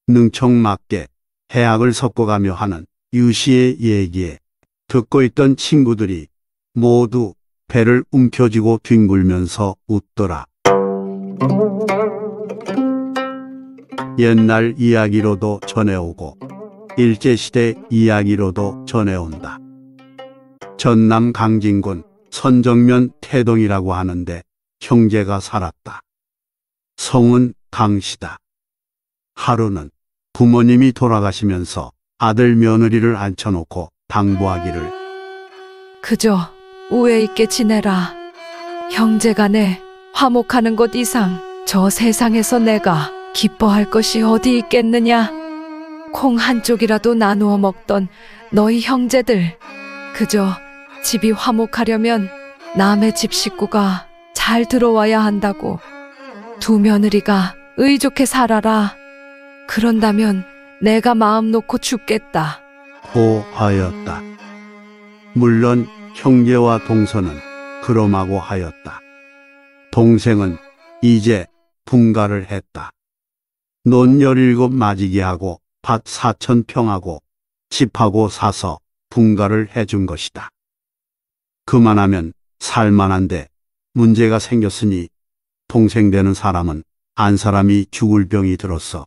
능청맞게 해악을 섞어가며 하는 유시의 얘기에 듣고 있던 친구들이 모두 배를 움켜쥐고 뒹굴면서 웃더라. 옛날 이야기로도 전해오고 일제시대 이야기로도 전해온다. 전남 강진군 선정면 태동이라고 하는데 형제가 살았다. 성은 강시다. 하루는 부모님이 돌아가시면서 아들 며느리를 앉혀놓고 당부하기를 그저 우애 있게 지내라. 형제간에 화목하는 것 이상 저 세상에서 내가 기뻐할 것이 어디 있겠느냐. 콩 한쪽이라도 나누어 먹던 너희 형제들. 그저 집이 화목하려면 남의 집 식구가 잘 들어와야 한다고. 두 며느리가 의좋게 살아라. 그런다면 내가 마음 놓고 죽겠다. 고하였다. 물론 형제와 동서는 그럼하고 하였다. 동생은 이제 분가를 했다. 논 열일곱 마지기 하고 밭 사천 평하고 집하고 사서 분가를 해준 것이다. 그만하면 살만한데 문제가 생겼으니 동생 되는 사람은 안 사람이 죽을 병이 들었어.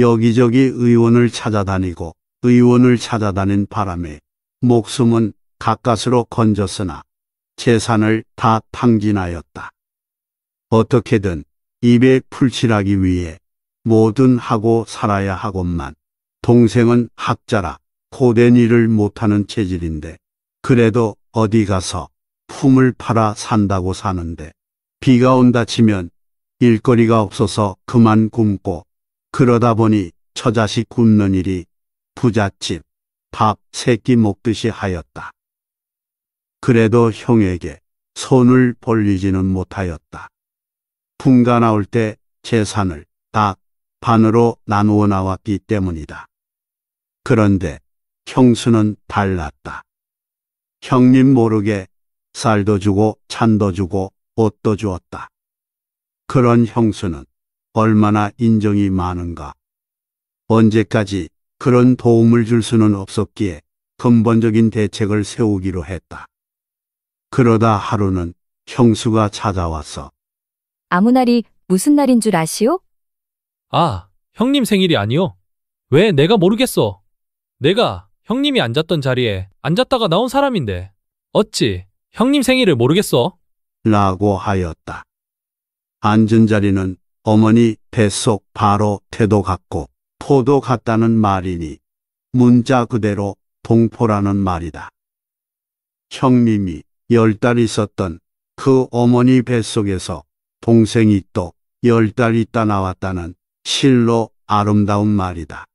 여기저기 의원을 찾아다니고 의원을 찾아다닌 바람에 목숨은 가까스로 건졌으나 재산을 다 탕진하였다. 어떻게든 입에 풀칠하기 위해 뭐든 하고 살아야 하건만 동생은 학자라 고된 일을 못하는 체질인데 그래도 어디 가서 품을 팔아 산다고 사는데 비가 온다 치면 일거리가 없어서 그만 굶고 그러다 보니 처자식 굶는 일이 부잣집 밥 새끼 먹듯이 하였다. 그래도 형에게 손을 벌리지는 못하였다. 분가 나올 때 재산을 다 반으로 나누어 나왔기 때문이다. 그런데 형수는 달랐다. 형님 모르게 쌀도 주고 찬도 주고 옷도 주었다. 그런 형수는 얼마나 인정이 많은가. 언제까지 그런 도움을 줄 수는 없었기에 근본적인 대책을 세우기로 했다. 그러다 하루는 형수가 찾아와서 아무 날이 무슨 날인 줄 아시오? 아, 형님 생일이 아니요? 왜 내가 모르겠어? 내가 형님이 앉았던 자리에 앉았다가 나온 사람인데 어찌 형님 생일을 모르겠어? 라고 하였다. 앉은 자리는 어머니 뱃속 바로 태도 같고 포도 같다는 말이니 문자 그대로 동포라는 말이다. 형님이 열 달 있었던 그 어머니 뱃속에서 동생이 또 열 달 있다 나왔다는 실로 아름다운 말이다.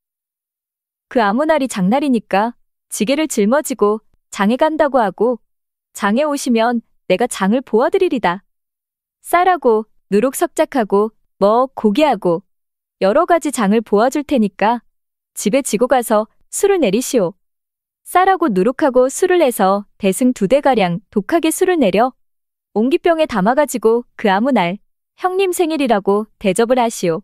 그 아무 날이 장날이니까 지게를 짊어지고 장에 간다고 하고 장에 오시면 내가 장을 보아드리리다. 쌀하고 누룩 석작하고 뭐 고기하고 여러 가지 장을 보아줄 테니까 집에 지고 가서 술을 내리시오. 쌀하고 누룩하고 술을 내서 대승 두 대가량 독하게 술을 내려 옹기병에 담아가지고 그 아무 날 형님 생일이라고 대접을 하시오.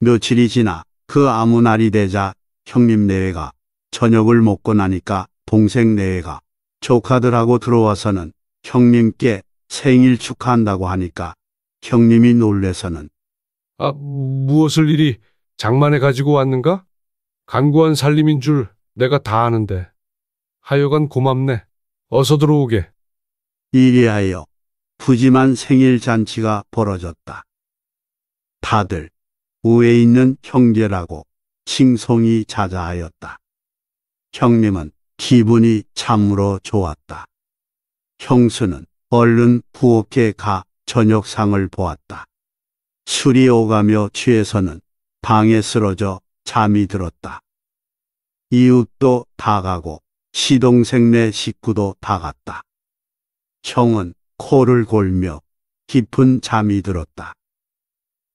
며칠이 지나 그 아무 날이 되자 형님 내외가 저녁을 먹고 나니까 동생 내외가 조카들하고 들어와서는 형님께 생일 축하한다고 하니까 형님이 놀래서는 아, 무엇을 일이 장만해 가지고 왔는가? 간구한 살림인 줄 내가 다 아는데. 하여간 고맙네. 어서 들어오게. 이리하여 푸짐한 생일 잔치가 벌어졌다. 다들 우에 있는 형제라고 칭송이 자자하였다. 형님은 기분이 참으로 좋았다. 형수는 얼른 부엌에 가 저녁상을 보았다. 술이 오가며 취해서는 방에 쓰러져 잠이 들었다. 이웃도 다 가고 시동생네 식구도 다 갔다. 형은 코를 골며 깊은 잠이 들었다.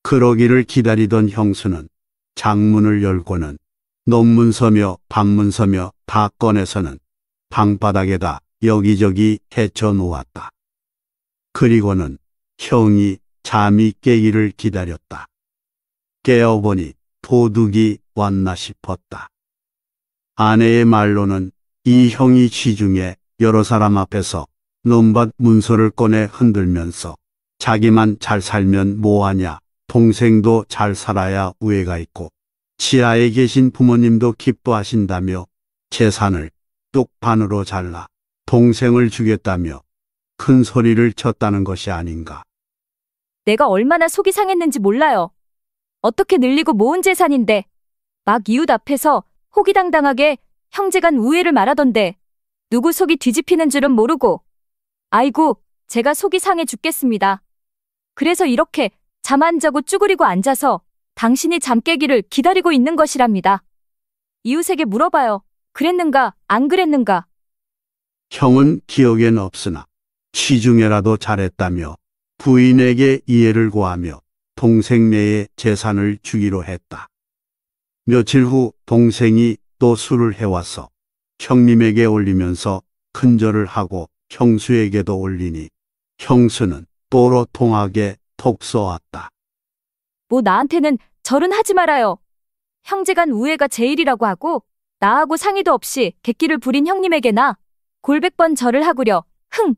그러기를 기다리던 형수는 장문을 열고는 논문서며 반문서며 다 꺼내서는 방바닥에다 여기저기 헤쳐 놓았다. 그리고는 형이 잠이 깨기를 기다렸다. 깨어보니 도둑이 왔나 싶었다. 아내의 말로는 이 형이 시중에 여러 사람 앞에서 논밭 문서를 꺼내 흔들면서 자기만 잘 살면 뭐하냐, 동생도 잘 살아야 우애가 있고, 지하에 계신 부모님도 기뻐하신다며 재산을 뚝 반으로 잘라 동생을 주겠다며 큰 소리를 쳤다는 것이 아닌가. 내가 얼마나 속이 상했는지 몰라요. 어떻게 늘리고 모은 재산인데 막 이웃 앞에서 호기당당하게 형제간 우애를 말하던데 누구 속이 뒤집히는 줄은 모르고 아이고 제가 속이 상해 죽겠습니다. 그래서 이렇게 잠 안 자고 쭈그리고 앉아서 당신이 잠 깨기를 기다리고 있는 것이랍니다. 이웃에게 물어봐요. 그랬는가 안 그랬는가? 형은 기억엔 없으나 시중에라도 잘했다며 부인에게 이해를 구하며 동생 내에 재산을 주기로 했다. 며칠 후 동생이 또 술을 해와서 형님에게 올리면서 큰절을 하고 형수에게도 올리니 형수는 또로 통하게 톡 쏘았다. 뭐 나한테는 절은 하지 말아요. 형제간 우애가 제일이라고 하고 나하고 상의도 없이 객기를 부린 형님에게 나 골백번 절을 하구려. 흥!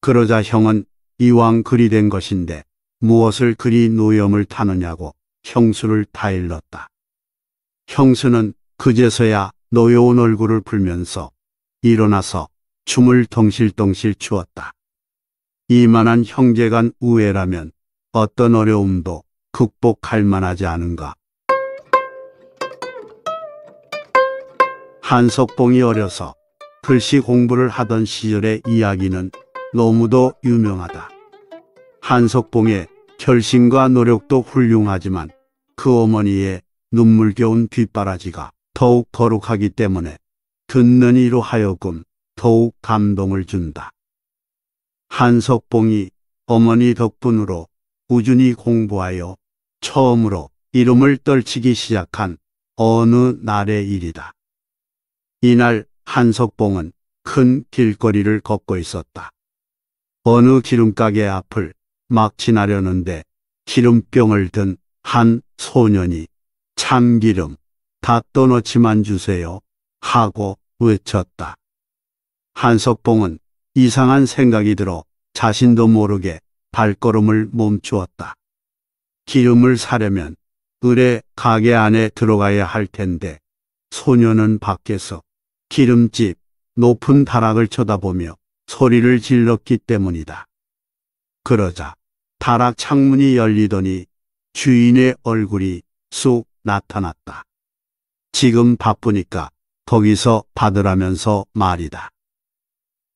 그러자 형은 이왕 그리 된 것인데 무엇을 그리 노염을 타느냐고 형수를 다일렀다. 형수는 그제서야 노여운 얼굴을 풀면서 일어나서 춤을 덩실덩실 추었다. 이만한 형제간 우애라면 어떤 어려움도 극복할 만하지 않은가. 한석봉이 어려서 글씨 공부를 하던 시절의 이야기는 너무도 유명하다. 한석봉의 결심과 노력도 훌륭하지만 그 어머니의 눈물겨운 뒷바라지가 더욱 거룩하기 때문에 듣는 이로 하여금 더욱 감동을 준다. 한석봉이 어머니 덕분으로 꾸준히 공부하여 처음으로 이름을 떨치기 시작한 어느 날의 일이다. 이날 한석봉은 큰 길거리를 걷고 있었다. 어느 기름가게 앞을 막 지나려는데 기름병을 든 한 소년이 참기름 다 떠넣지만 주세요 하고 외쳤다. 한석봉은 이상한 생각이 들어 자신도 모르게 발걸음을 멈추었다. 기름을 사려면 을의 가게 안에 들어가야 할 텐데 소년은 밖에서 기름집 높은 다락을 쳐다보며 소리를 질렀기 때문이다. 그러자 다락 창문이 열리더니 주인의 얼굴이 쑥 나타났다. 지금 바쁘니까 거기서 받으라면서 말이다.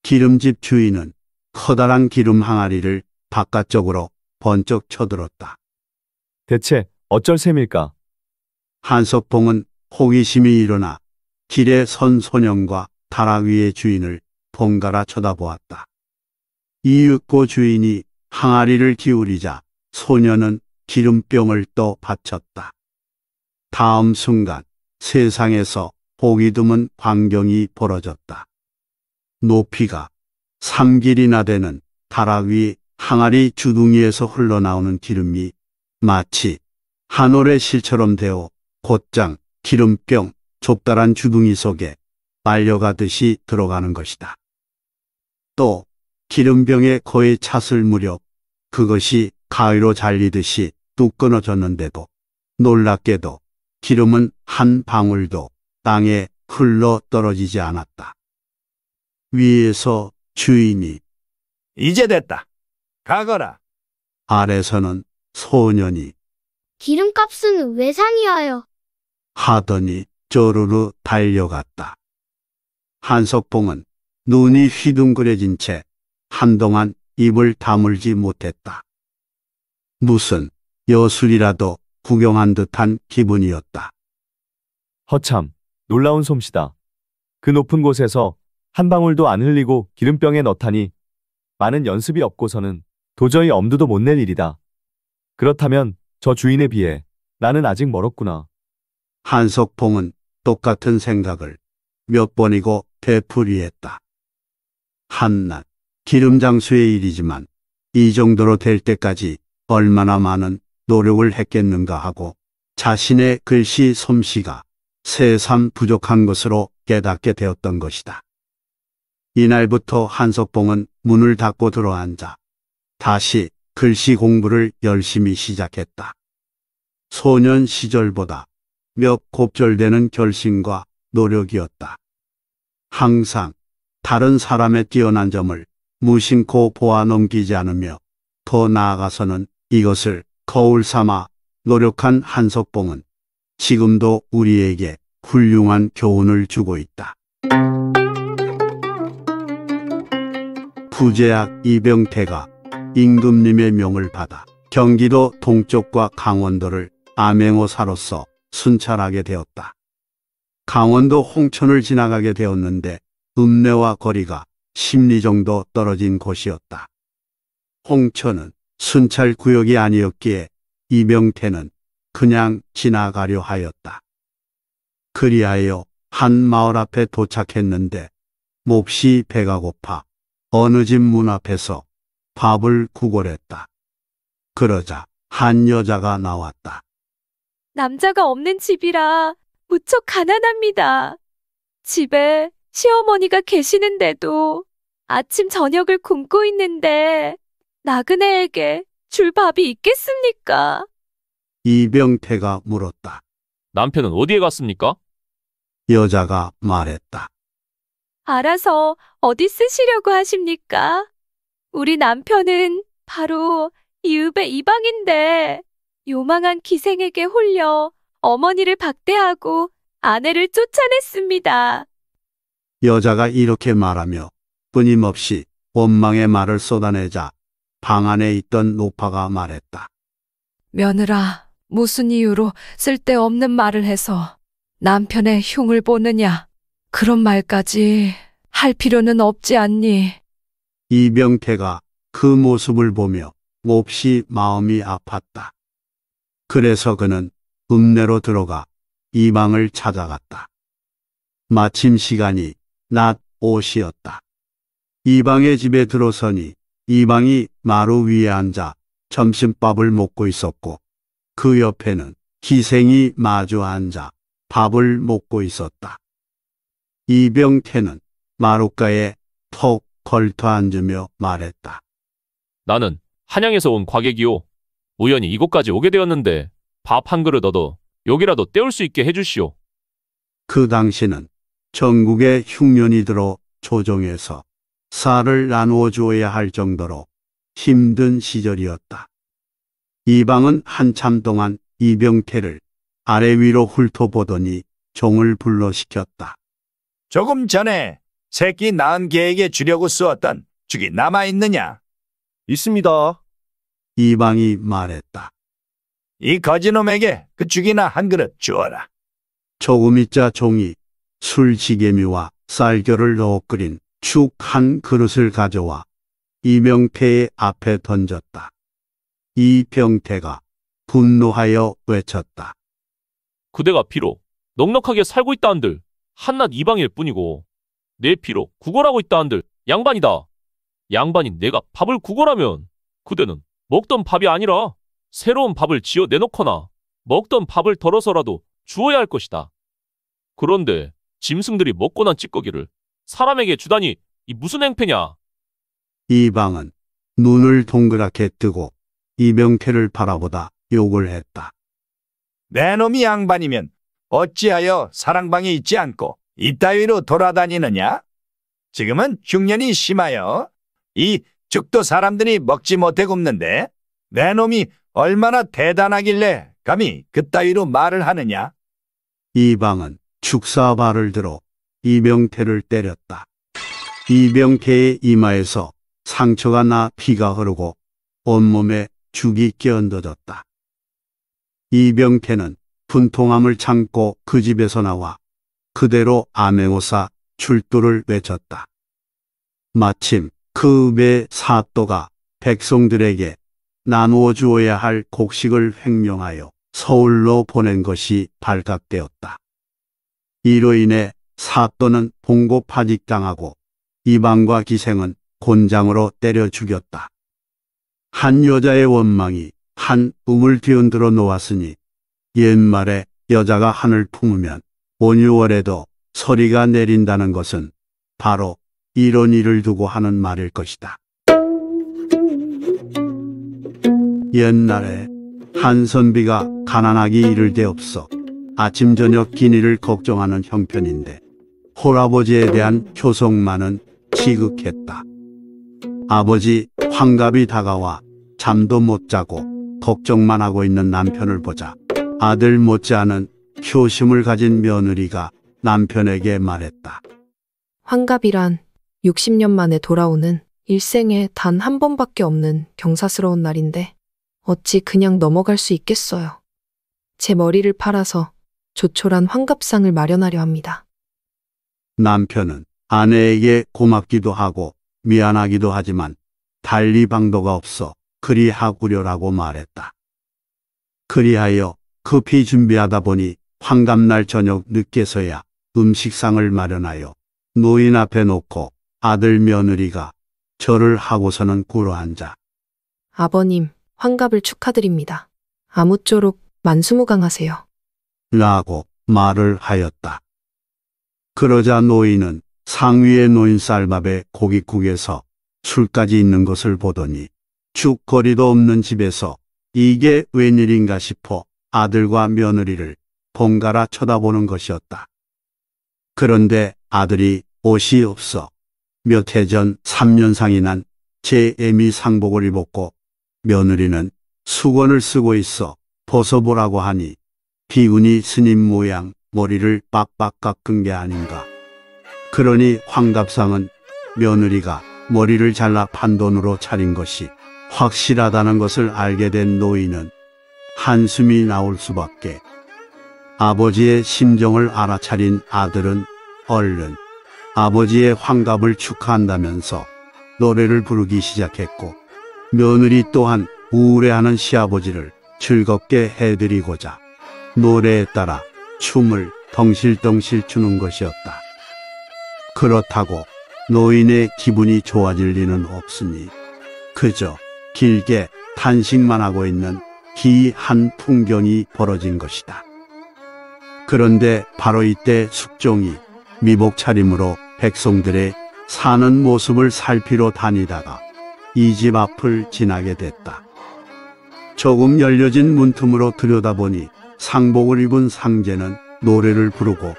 기름집 주인은 커다란 기름 항아리를 바깥쪽으로 번쩍 쳐들었다. 대체 어쩔 셈일까? 한석봉은 호기심이 일어나 길에 선 소년과 다락 위의 주인을 번갈아 쳐다보았다. 이윽고 주인이 항아리를 기울이자 소년은 기름병을 또 받쳤다. 다음 순간 세상에서 보기 드문 광경이 벌어졌다. 높이가 3길이나 되는 다락 위 항아리 주둥이에서 흘러나오는 기름이 마치 한 올의 실처럼 되어 곧장 기름병 좁다란 주둥이 속에 빨려가듯이 들어가는 것이다. 또 기름병에 거의 찼을 무렵 그것이 가위로 잘리듯이 뚝 끊어졌는데도 놀랍게도 기름은 한 방울도 땅에 흘러 떨어지지 않았다. 위에서 주인이 이제 됐다. 가거라. 아래서는 소년이 기름값은 왜 상이하여? 하더니 쪼르르 달려갔다. 한석봉은 눈이 휘둥그레진 채 한동안 입을 다물지 못했다. 무슨 여술이라도 구경한 듯한 기분이었다. 허참, 놀라운 솜씨다. 그 높은 곳에서 한 방울도 안 흘리고 기름병에 넣다니 많은 연습이 없고서는 도저히 엄두도 못 낼 일이다. 그렇다면 저 주인에 비해 나는 아직 멀었구나. 한석봉은 똑같은 생각을 몇 번이고 되풀이했다. 한낱 기름장수의 일이지만 이 정도로 될 때까지 얼마나 많은 노력을 했겠는가 하고 자신의 글씨 솜씨가 새삼 부족한 것으로 깨닫게 되었던 것이다. 이날부터 한석봉은 문을 닫고 들어앉아 다시 글씨 공부를 열심히 시작했다. 소년 시절보다 몇 곱절되는 결심과 노력이었다. 항상 다른 사람의 뛰어난 점을 무심코 보아 넘기지 않으며 더 나아가서는 이것을 거울 삼아 노력한 한석봉은 지금도 우리에게 훌륭한 교훈을 주고 있다. 부제약 이병태가 임금님의 명을 받아 경기도 동쪽과 강원도를 암행어사로서 순찰하게 되었다. 강원도 홍천을 지나가게 되었는데 읍내와 거리가 10리 정도 떨어진 곳이었다. 홍천은 순찰 구역이 아니었기에 이병태는 그냥 지나가려 하였다. 그리하여 한 마을 앞에 도착했는데 몹시 배가 고파 어느 집 문 앞에서 밥을 구걸했다. 그러자 한 여자가 나왔다. 남자가 없는 집이라 무척 가난합니다. 집에 시어머니가 계시는데도 아침 저녁을 굶고 있는데 나그네에게 줄 밥이 있겠습니까? 이병태가 물었다. 남편은 어디에 갔습니까? 여자가 말했다. 알아서 어디 쓰시려고 하십니까? 우리 남편은 바로 이읍의 이방인데 요망한 기생에게 홀려 어머니를 박대하고 아내를 쫓아냈습니다. 여자가 이렇게 말하며 끊임없이 원망의 말을 쏟아내자 방 안에 있던 노파가 말했다. 며느라, 무슨 이유로 쓸데없는 말을 해서 남편의 흉을 보느냐? 그런 말까지 할 필요는 없지 않니? 이병태가 그 모습을 보며 몹시 마음이 아팠다. 그래서 그는 읍내로 들어가 이방을 찾아갔다. 마침 시간이 낮 오시였다. 이방의 집에 들어서니 이방이 마루 위에 앉아 점심밥을 먹고 있었고 그 옆에는 기생이 마주 앉아 밥을 먹고 있었다. 이병태는 마룻가에 턱 걸터 앉으며 말했다. 나는 한양에서 온 과객이요. 우연히 이곳까지 오게 되었는데 밥 한 그릇 얻어 여기라도 때울 수 있게 해주시오. 그 당시는 전국에 흉년이 들어 조정에서 쌀을 나누어 주어야 할 정도로 힘든 시절이었다. 이방은 한참 동안 이병태를 아래 위로 훑어보더니 종을 불러 시켰다. 조금 전에 새끼 낳은 개에게 주려고 쓰었던 죽이 남아있느냐? 있습니다. 이방이 말했다. 이 거지놈에게 그 죽이나 한 그릇 주어라. 조금 있자 종이 술지개미와 쌀겨를 넣어 끓인 죽한 그릇을 가져와 이병태의 앞에 던졌다. 이병태가 분노하여 외쳤다. 그대가 비록 넉넉하게 살고 있다 한들 한낱 이방일 뿐이고 내 피로 구걸하고 있다 한들 양반이다. 양반인 내가 밥을 구걸하면 그대는 먹던 밥이 아니라 새로운 밥을 지어 내놓거나 먹던 밥을 덜어서라도 주어야 할 것이다. 그런데 짐승들이 먹고 난 찌꺼기를 사람에게 주다니 이 무슨 행패냐? 이방은 눈을 동그랗게 뜨고 이병태를 바라보다 욕을 했다. 내 놈이 양반이면 어찌하여 사랑방에 있지 않고 이따위로 돌아다니느냐? 지금은 흉년이 심하여 이 죽도 사람들이 먹지 못해 굽는데 내 놈이 얼마나 대단하길래 감히 그따위로 말을 하느냐? 이방은 축사발을 들어 이병태를 때렸다. 이병태의 이마에서 상처가 나 피가 흐르고 온몸에 죽이 끼얹어졌다. 이병태는 분통함을 참고 그 집에서 나와 그대로 암행어사 출두를 외쳤다. 마침 그 읍의 사또가 백성들에게 나누어 주어야 할 곡식을 횡령하여 서울로 보낸 것이 발각되었다. 이로 인해 사또는 봉고 파직당하고 이방과 기생은 곤장으로 때려 죽였다. 한 여자의 원망이 한 꿈을 뒤흔들어 놓았으니 옛말에 여자가 하늘 품으면 온유월에도 소리가 내린다는 것은 바로 이런 일을 두고 하는 말일 것이다. 옛날에 한 선비가 가난하기 이를 데 없어 아침 저녁 끼니를 걱정하는 형편인데 홀아버지에 대한 효성만은 지극했다. 아버지 환갑이 다가와 잠도 못 자고 걱정만 하고 있는 남편을 보자 아들 못지않은 효심을 가진 며느리가 남편에게 말했다. 환갑이란 60년 만에 돌아오는 일생에 단 한 번밖에 없는 경사스러운 날인데 어찌 그냥 넘어갈 수 있겠어요. 제 머리를 팔아서 조촐한 환갑상을 마련하려 합니다. 남편은 아내에게 고맙기도 하고 미안하기도 하지만 달리 방도가 없어 그리하구려라고 말했다. 그리하여 급히 준비하다 보니 황감날 저녁 늦게서야 음식상을 마련하여 노인 앞에 놓고 아들 며느리가 절을 하고서는 꿇어 앉아 아버님, 환갑을 축하드립니다. 아무쪼록 만수무강하세요. 라고 말을 하였다. 그러자 노인은 상위에 놓인 쌀밥에 고깃국에서 술까지 있는 것을 보더니 죽거리도 없는 집에서 이게 웬일인가 싶어 아들과 며느리를 번갈아 쳐다보는 것이었다. 그런데 아들이 옷이 없어 몇 해 전 3년상이 난 제 애미 상복을 입었고 며느리는 수건을 쓰고 있어 벗어보라고 하니 비운이 스님 모양 머리를 빡빡 깎은 게 아닌가. 그러니 황갑상은 며느리가 머리를 잘라 판돈으로 차린 것이 확실하다는 것을 알게 된 노인은 한숨이 나올 수밖에. 아버지의 심정을 알아차린 아들은 얼른 아버지의 환갑을 축하한다면서 노래를 부르기 시작했고 며느리 또한 우울해하는 시아버지를 즐겁게 해드리고자 노래에 따라 춤을 덩실덩실 추는 것이었다. 그렇다고 노인의 기분이 좋아질 리는 없으니 그저 길게 탄식만 하고 있는 기한 풍경이 벌어진 것이다. 그런데 바로 이때 숙종이 미복 차림으로 백성들의 사는 모습을 살피러 다니다가 이 집 앞을 지나게 됐다. 조금 열려진 문틈으로 들여다보니 상복을 입은 상제는 노래를 부르고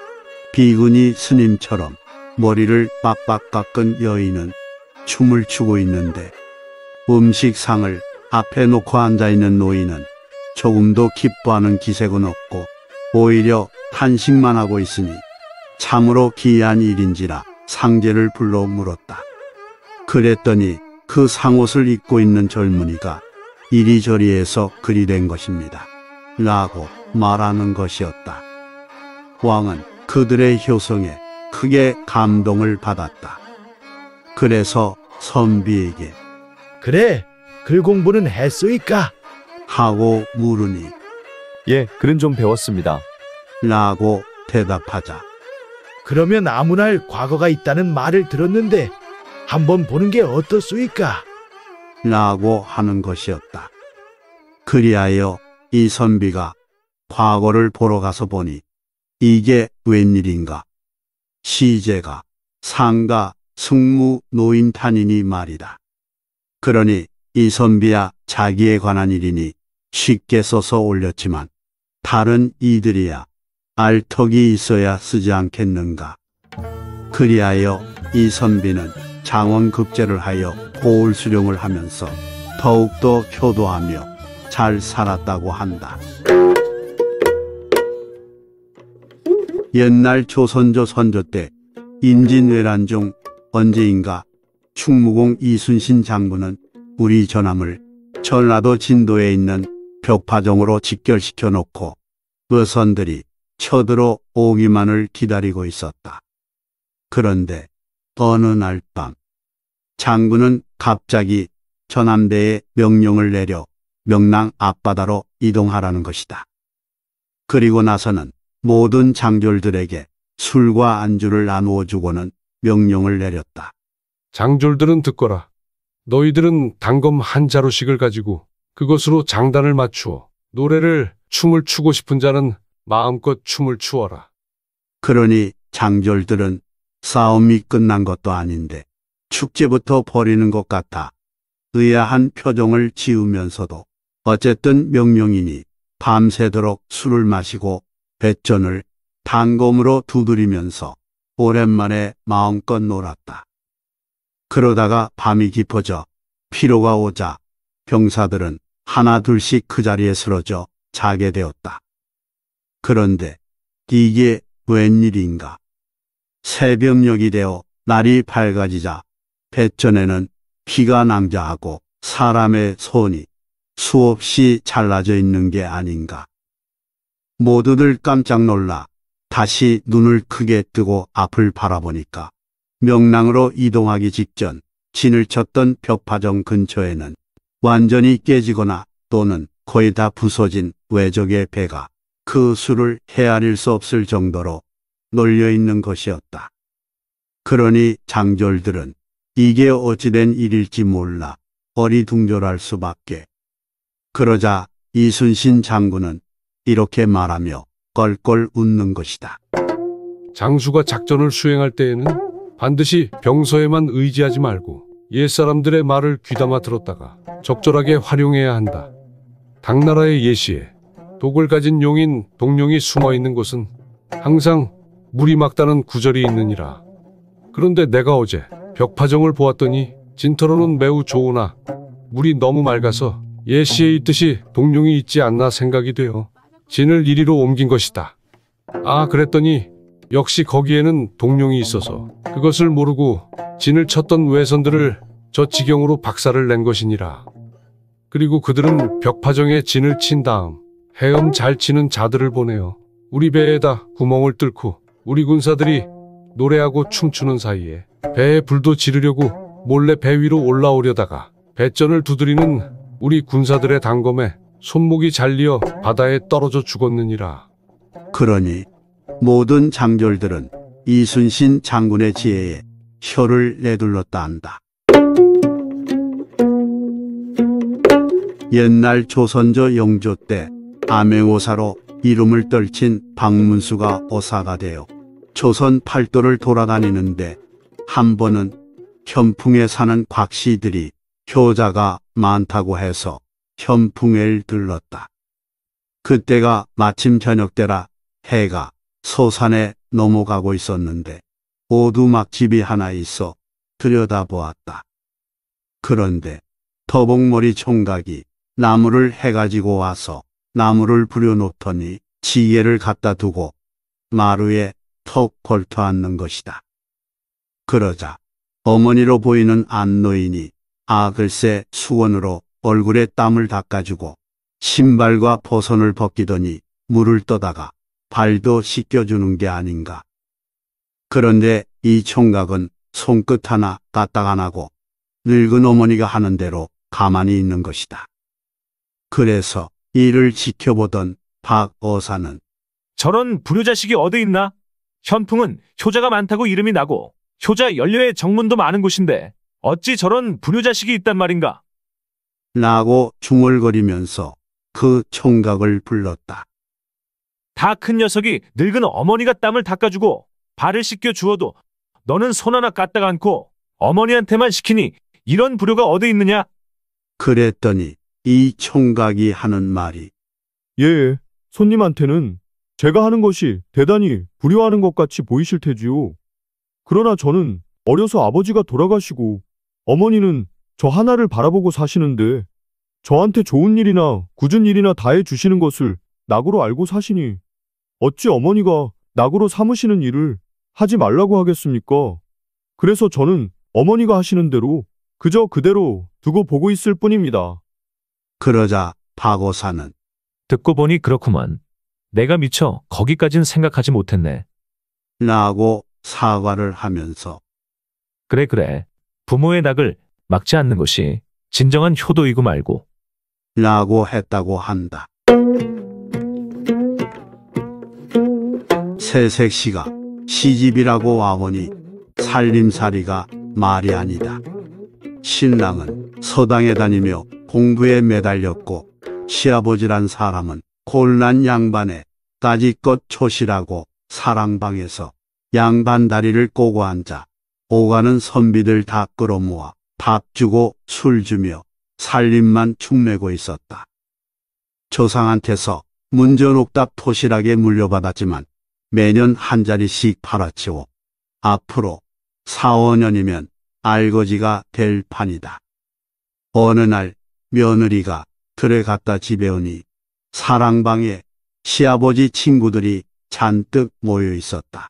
비근이 스님처럼 머리를 빡빡 깎은 여인은 춤을 추고 있는데 음식상을 앞에 놓고 앉아 있는 노인은 조금도 기뻐하는 기색은 없고 오히려 탄식만 하고 있으니 참으로 기이한 일인지라 상제를 불러 물었다. 그랬더니 그 상옷을 입고 있는 젊은이가 이리저리에서 그리 된 것입니다. 라고 말하는 것이었다. 왕은 그들의 효성에 크게 감동을 받았다. 그래서 선비에게 그래, 글 공부는 했소이까? 하고 물으니 예, 글은 좀 배웠습니다. 라고 대답하자 그러면 아무날 과거가 있다는 말을 들었는데 한번 보는 게 어떻소이까? 라고 하는 것이었다. 그리하여 이 선비가 과거를 보러 가서 보니 이게 웬일인가. 시제가 상가 승무 노인 탄이니 말이다. 그러니 이 선비야 자기에 관한 일이니 쉽게 써서 올렸지만 다른 이들이야 알턱이 있어야 쓰지 않겠는가. 그리하여 이 선비는 장원급제를 하여 고을 수령을 하면서 더욱더 효도하며 잘 살았다고 한다. 옛날 조선조 선조 때 임진왜란 중 언제인가 충무공 이순신 장군은 우리 전함을 전라도 진도에 있는 벽파정으로 직결시켜 놓고 의선들이 쳐들어 오기만을 기다리고 있었다. 그런데 어느 날 밤 장군은 갑자기 전함대에 명령을 내려 명랑 앞바다로 이동하라는 것이다. 그리고 나서는 모든 장졸들에게 술과 안주를 나누어 주고는 명령을 내렸다. 장졸들은 듣거라. 너희들은 단검 한 자루씩을 가지고 그것으로 장단을 맞추어 노래를 춤을 추고 싶은 자는 마음껏 춤을 추어라. 그러니 장졸들은 싸움이 끝난 것도 아닌데 축제부터 벌이는 것 같아 의아한 표정을 지으면서도 어쨌든 명령이니 밤새도록 술을 마시고 배전을 단검으로 두드리면서 오랜만에 마음껏 놀았다. 그러다가 밤이 깊어져 피로가 오자 병사들은 하나 둘씩 그 자리에 쓰러져 자게 되었다. 그런데 이게 웬일인가? 새벽녘이 되어 날이 밝아지자 배전에는 피가 낭자하고 사람의 손이 수없이 잘라져 있는 게 아닌가. 모두들 깜짝 놀라 다시 눈을 크게 뜨고 앞을 바라보니까 명랑으로 이동하기 직전 진을 쳤던 벽파정 근처에는 완전히 깨지거나 또는 거의 다 부서진 외적의 배가 그 수를 헤아릴 수 없을 정도로 놀려 있는 것이었다. 그러니 장졸들은 이게 어찌된 일일지 몰라 어리둥절할 수밖에. 그러자 이순신 장군은 이렇게 말하며 껄껄 웃는 것이다. 장수가 작전을 수행할 때에는 반드시 병서에만 의지하지 말고 옛사람들의 말을 귀담아 들었다가 적절하게 활용해야 한다. 당나라의 예시에 독을 가진 용인 동룡이 숨어 있는 곳은 항상 물이 막다는 구절이 있느니라. 그런데 내가 어제 벽파정을 보았더니 진터로는 매우 좋으나 물이 너무 맑아서 예시에 있듯이 동룡이 있지 않나 생각이 되어 진을 이리로 옮긴 것이다. 아, 그랬더니 역시 거기에는 동룡이 있어서 그것을 모르고 진을 쳤던 외선들을 저 지경으로 박살을 낸 것이니라. 그리고 그들은 벽파정에 진을 친 다음 헤엄 잘 치는 자들을 보내어 우리 배에다 구멍을 뚫고 우리 군사들이 노래하고 춤추는 사이에 배에 불도 지르려고 몰래 배 위로 올라오려다가 배전을 두드리는 우리 군사들의 단검에 손목이 잘리어 바다에 떨어져 죽었느니라. 그러니 모든 장졸들은 이순신 장군의 지혜에 혀를 내둘렀다 한다. 옛날 조선조 영조 때 암행오사로 이름을 떨친 박문수가 오사가 되어 조선 팔도를 돌아다니는데 한 번은 현풍에 사는 곽씨들이 효자가 많다고 해서 현풍회를 들렀다. 그때가 마침 저녁 때라 해가 소산에 넘어가고 있었는데 오두막 집이 하나 있어 들여다보았다. 그런데 더벅머리 총각이 나무를 해가지고 와서 나무를 부려놓더니 지게를 갖다 두고 마루에 턱 걸터 앉는 것이다. 그러자 어머니로 보이는 안노인이 아 글쎄 수건으로 얼굴에 땀을 닦아주고 신발과 보선을 벗기더니 물을 떠다가 발도 씻겨주는 게 아닌가. 그런데 이 총각은 손끝 하나 까딱 안 하고 늙은 어머니가 하는 대로 가만히 있는 것이다. 그래서 이를 지켜보던 박 어사는 저런 불효자식이 어디 있나? 현풍은 효자가 많다고 이름이 나고 효자 연료의 정문도 많은 곳인데 어찌 저런 불효자식이 있단 말인가? 라고 중얼거리면서 그 총각을 불렀다. 다 큰 녀석이 늙은 어머니가 땀을 닦아주고 발을 씻겨 주어도 너는 손 하나 까딱 않고 어머니한테만 시키니 이런 불효가 어디 있느냐? 그랬더니 이 총각이 하는 말이 예, 손님한테는 제가 하는 것이 대단히 불효하는 것 같이 보이실 테지요. 그러나 저는 어려서 아버지가 돌아가시고 어머니는 저 하나를 바라보고 사시는데 저한테 좋은 일이나 굳은 일이나 다 해주시는 것을 낙으로 알고 사시니 어찌 어머니가 낙으로 삼으시는 일을 하지 말라고 하겠습니까? 그래서 저는 어머니가 하시는 대로 그저 그대로 두고 보고 있을 뿐입니다. 그러자 박어사는 듣고 보니 그렇구만. 내가 미처 거기까진 생각하지 못했네. 라고 사과를 하면서 그래 그래. 부모의 낙을 막지 않는 것이 진정한 효도이고 말고. 라고 했다고 한다. 새색시가 시집이라고 와보니 살림살이가 말이 아니다. 신랑은 서당에 다니며 공부에 매달렸고 시아버지란 사람은 곤란 양반에 까지껏 초실하고 사랑방에서 양반 다리를 꼬고 앉아 오가는 선비들 다 끌어모아 밥 주고 술 주며 살림만 축내고 있었다. 조상한테서 문전옥답 토실하게 물려받았지만 매년 한 자리씩 팔아치워 앞으로 4, 5년이면 알거지가 될 판이다. 어느 날 며느리가 들에 갔다 집에 오니 사랑방에 시아버지 친구들이 잔뜩 모여 있었다.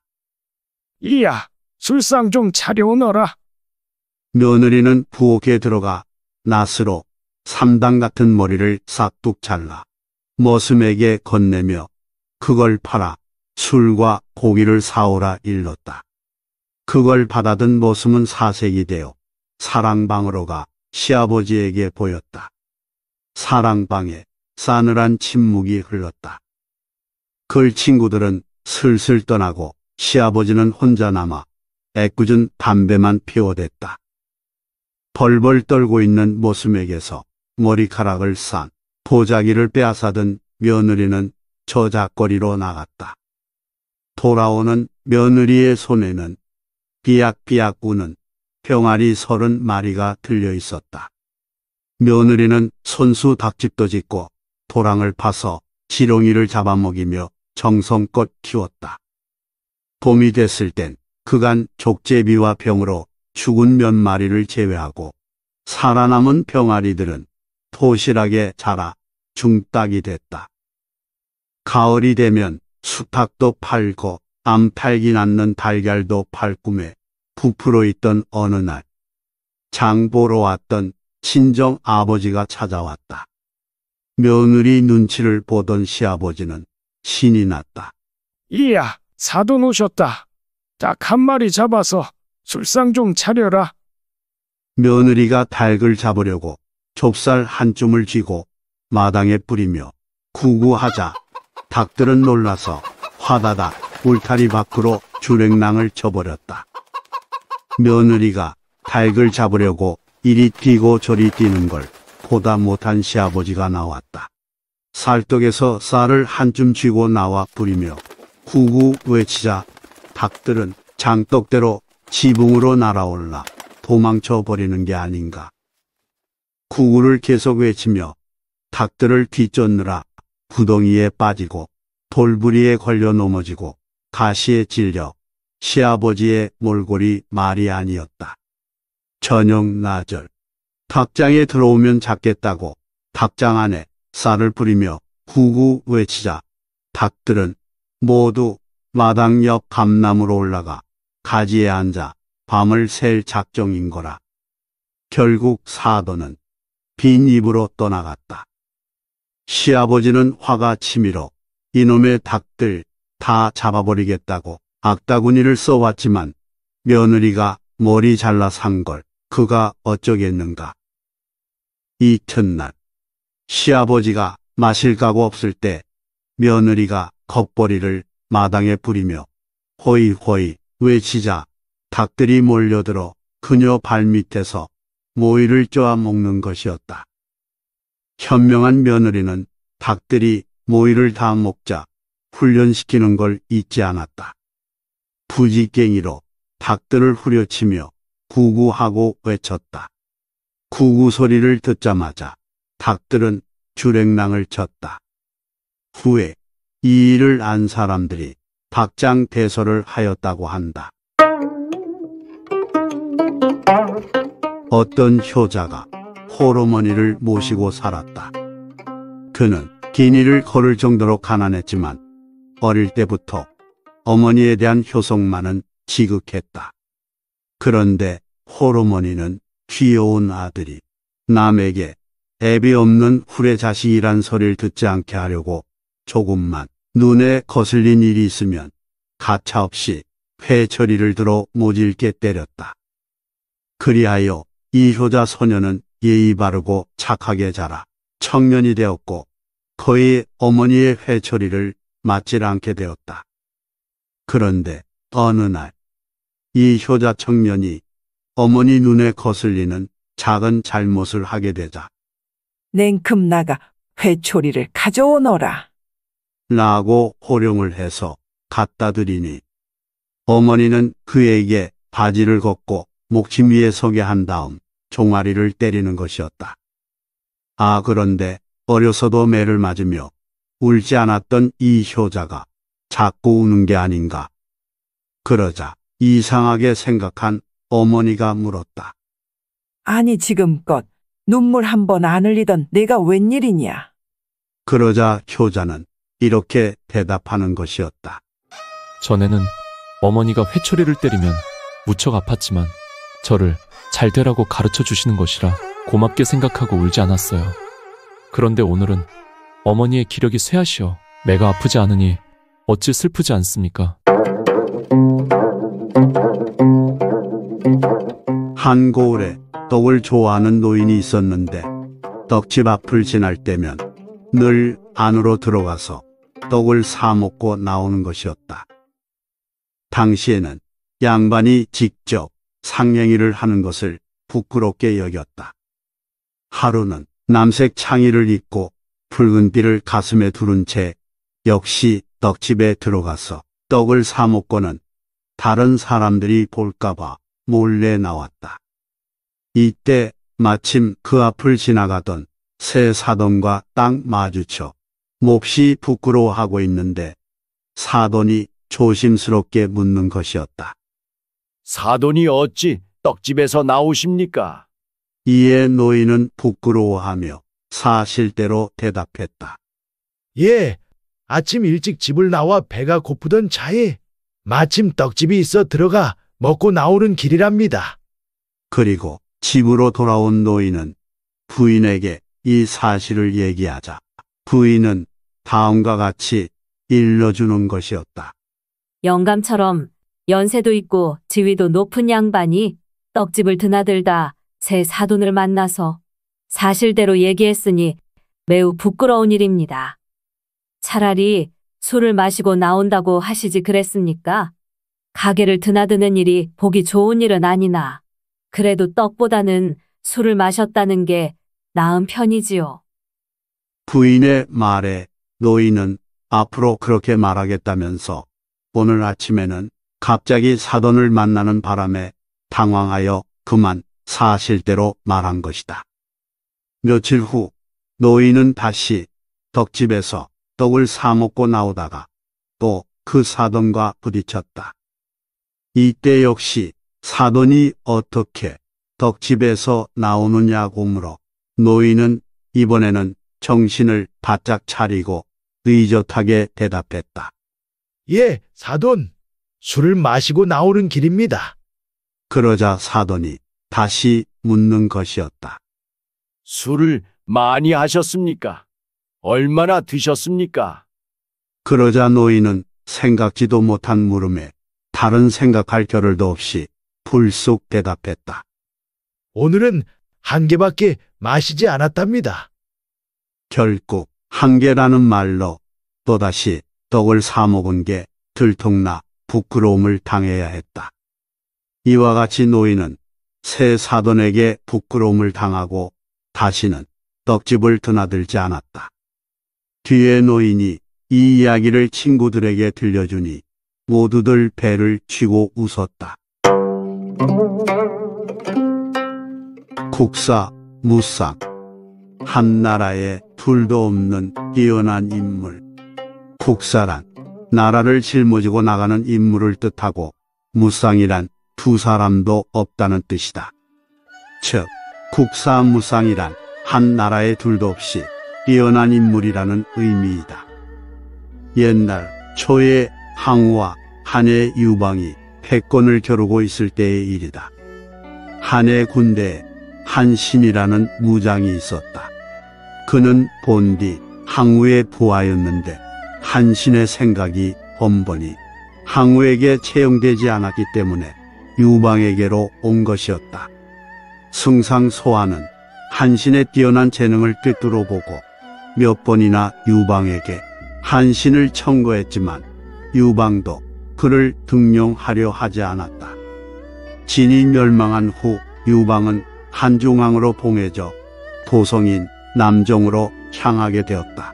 이야, 술상 좀 차려오너라. 며느리는 부엌에 들어가 낫으로 삼당 같은 머리를 싹둑 잘라 머슴에게 건네며 그걸 팔아 술과 고기를 사오라 일렀다. 그걸 받아든 머슴은 사색이 되어 사랑방으로 가 시아버지에게 보였다. 사랑방에 싸늘한 침묵이 흘렀다. 그 친구들은 슬슬 떠나고 시아버지는 혼자 남아 애꿎은 담배만 피워댔다. 벌벌 떨고 있는 모습에게서 머리카락을 싼 보자기를 빼앗아든 며느리는 저작거리로 나갔다. 돌아오는 며느리의 손에는 비약비약 우는 병아리 서른 마리가 들려 있었다. 며느리는 손수 닭집도 짓고 도랑을 파서 지렁이를 잡아먹이며 정성껏 키웠다. 봄이 됐을 땐 그간 족제비와 병으로 죽은 몇 마리를 제외하고 살아남은 병아리들은 도실하게 자라 중딱이 됐다. 가을이 되면 수탉도 팔고 암탉이 낳는 달걀도 팔 꿈에 부풀어 있던 어느 날 장보러 왔던 친정 아버지가 찾아왔다. 며느리 눈치를 보던 시아버지는 신이 났다. 이야, 사돈 오셨다. 닭한 마리 잡아서 술상 좀 차려라. 며느리가 닭을 잡으려고 좁쌀 한 줌을 쥐고 마당에 뿌리며 구구하자 닭들은 놀라서 화다닥 울타리 밖으로 주랭랑을 쳐버렸다. 며느리가 닭을 잡으려고 이리 뛰고 저리 뛰는 걸 보다 못한 시아버지가 나왔다. 살떡에서 쌀을 한 줌 쥐고 나와 뿌리며 구구 외치자 닭들은 장떡대로 지붕으로 날아올라 도망쳐 버리는 게 아닌가. 구구를 계속 외치며 닭들을 뒤쫓느라 구덩이에 빠지고 돌부리에 걸려 넘어지고 가시에 찔려 시아버지의 몰골이 말이 아니었다. 저녁 나절 닭장에 들어오면 잡겠다고 닭장 안에 쌀을 뿌리며 구구 외치자 닭들은 모두 마당 옆 감나무로 올라가 가지에 앉아 밤을 샐 작정인 거라. 결국 사도는 빈 입으로 떠나갔다. 시아버지는 화가 치밀어 이놈의 닭들 다 잡아버리겠다고 악다구니를 써왔지만 며느리가 머리 잘라 산 걸 그가 어쩌겠는가. 이튿날 시아버지가 마실 가고 없을 때 며느리가 겉벌이를 마당에 뿌리며 호이호이 외치자 닭들이 몰려들어 그녀 발밑에서 모이를 쪼아 먹는 것이었다. 현명한 며느리는 닭들이 모이를 다 먹자 훈련시키는 걸 잊지 않았다. 부지깽이로 닭들을 후려치며 구구하고 외쳤다. 구구 소리를 듣자마자 닭들은 주랭랑을 쳤다. 후에 이 일을 안 사람들이 박장대소를 하였다고 한다. 어떤 효자가 호르머니를 모시고 살았다. 그는 기니를 걸을 정도로 가난했지만 어릴 때부터 어머니에 대한 효성만은 지극했다. 그런데 호르머니는 귀여운 아들이 남에게 애비 없는 후레 자식이란 소리를 듣지 않게 하려고 조금만 눈에 거슬린 일이 있으면 가차없이 회처리를 들어 모질게 때렸다. 그리하여 이 효자 소녀는 예의 바르고 착하게 자라 청년이 되었고 거의 어머니의 회초리를 맞질 않게 되었다. 그런데 어느 날 이 효자 청년이 어머니 눈에 거슬리는 작은 잘못을 하게 되자 냉큼 나가 회초리를 가져오너라. 라고 호령을 해서 갖다 드리니 어머니는 그에게 바지를 걷고 목침 위에 서게 한 다음 종아리를 때리는 것이었다. 아 그런데 어려서도 매를 맞으며 울지 않았던 이 효자가 자꾸 우는 게 아닌가. 그러자 이상하게 생각한 어머니가 물었다. 아니 지금껏 눈물 한 번 안 흘리던 내가 웬일이냐. 그러자 효자는 이렇게 대답하는 것이었다. 전에는 어머니가 회초리를 때리면 무척 아팠지만 저를 잘 되라고 가르쳐 주시는 것이라 고맙게 생각하고 울지 않았어요. 그런데 오늘은 어머니의 기력이 쇠하시어 매가 아프지 않으니 어찌 슬프지 않습니까? 한 고을에 떡을 좋아하는 노인이 있었는데 떡집 앞을 지날 때면 늘 안으로 들어가서 떡을 사 먹고 나오는 것이었다. 당시에는 양반이 직접 상냥이를 하는 것을 부끄럽게 여겼다. 하루는 남색 창의를 입고 붉은 띠를 가슴에 두른 채 역시 떡집에 들어가서 떡을 사 먹고는 다른 사람들이 볼까봐 몰래 나왔다. 이때 마침 그 앞을 지나가던 새 사돈과 딱 마주쳐 몹시 부끄러워하고 있는데 사돈이 조심스럽게 묻는 것이었다. 사돈이 어찌 떡집에서 나오십니까? 이에 노인은 부끄러워하며 사실대로 대답했다. 예, 아침 일찍 집을 나와 배가 고프던 차에 마침 떡집이 있어 들어가 먹고 나오는 길이랍니다. 그리고 집으로 돌아온 노인은 부인에게 이 사실을 얘기하자 부인은 다음과 같이 일러주는 것이었다. 영감처럼 연세도 있고 지위도 높은 양반이 떡집을 드나들다 새 사돈을 만나서 사실대로 얘기했으니 매우 부끄러운 일입니다. 차라리 술을 마시고 나온다고 하시지 그랬습니까? 가게를 드나드는 일이 보기 좋은 일은 아니나 그래도 떡보다는 술을 마셨다는 게 나은 편이지요. 부인의 말에 노인은 앞으로 그렇게 말하겠다면서 오늘 아침에는 갑자기 사돈을 만나는 바람에 당황하여 그만 사실대로 말한 것이다. 며칠 후 노인은 다시 덕집에서 떡을 사 먹고 나오다가 또 그 사돈과 부딪혔다. 이때 역시 사돈이 어떻게 덕집에서 나오느냐고 물어 노인은 이번에는 정신을 바짝 차리고 의젓하게 대답했다. 예, 사돈. 술을 마시고 나오는 길입니다. 그러자 사돈이 다시 묻는 것이었다. 술을 많이 하셨습니까? 얼마나 드셨습니까? 그러자 노인은 생각지도 못한 물음에 다른 생각할 겨를도 없이 불쑥 대답했다. 오늘은 한 개밖에 마시지 않았답니다. 결국 한계라는 말로 또다시 떡을 사 먹은 게 들통나 부끄러움을 당해야 했다. 이와 같이 노인은 새 사돈에게 부끄러움을 당하고 다시는 떡집을 드나들지 않았다. 뒤에 노인이 이 이야기를 친구들에게 들려주니 모두들 배를 치고 웃었다. 국사, 무상. 한 나라에 둘도 없는 뛰어난 인물. 국사란 나라를 짊어지고 나가는 인물을 뜻하고 무상이란 두 사람도 없다는 뜻이다. 즉, 국사무상이란 한 나라에 둘도 없이 뛰어난 인물이라는 의미이다. 옛날 초에 항우와 한의 유방이 패권을 겨루고 있을 때의 일이다. 한의 군대에 한신이라는 무장이 있었다. 그는 본디 항우의 부하였는데 한신의 생각이 번번이 항우에게 채용되지 않았기 때문에 유방에게로 온 것이었다. 승상소하는 한신의 뛰어난 재능을 꿰뚫어 보고 몇 번이나 유방에게 한신을 청구했지만 유방도 그를 등용하려 하지 않았다. 진이 멸망한 후 유방은 한중왕으로 봉해져 도성인 남종으로 향하게 되었다.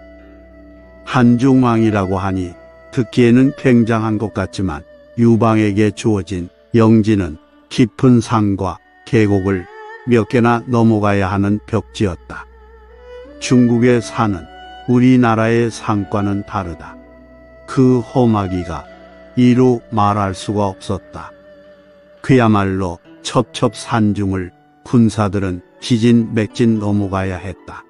한중왕이라고 하니 듣기에는 굉장한 것 같지만 유방에게 주어진 영지는 깊은 산과 계곡을 몇 개나 넘어가야 하는 벽지였다. 중국의 산은 우리나라의 산과는 다르다. 그 험하기가 이루 말할 수가 없었다. 그야말로 첩첩산중을 군사들은 지진 맥진 넘어가야 했다.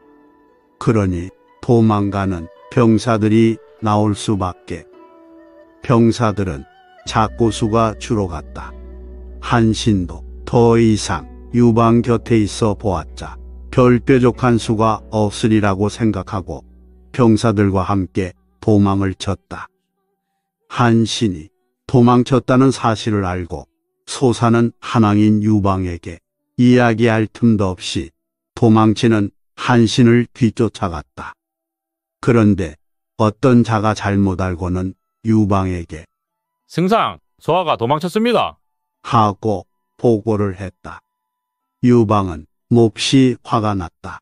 그러니 도망가는 병사들이 나올 수밖에. 병사들은 작고 수가 주로 갔다. 한신도 더 이상 유방 곁에 있어 보았자 별 뾰족한 수가 없으리라고 생각하고 병사들과 함께 도망을 쳤다. 한신이 도망쳤다는 사실을 알고 소사는 한왕인 유방에게 이야기할 틈도 없이 도망치는 한신을 뒤쫓아갔다. 그런데 어떤 자가 잘못 알고는 유방에게 승상, 소아가 도망쳤습니다. 하고 보고를 했다. 유방은 몹시 화가 났다.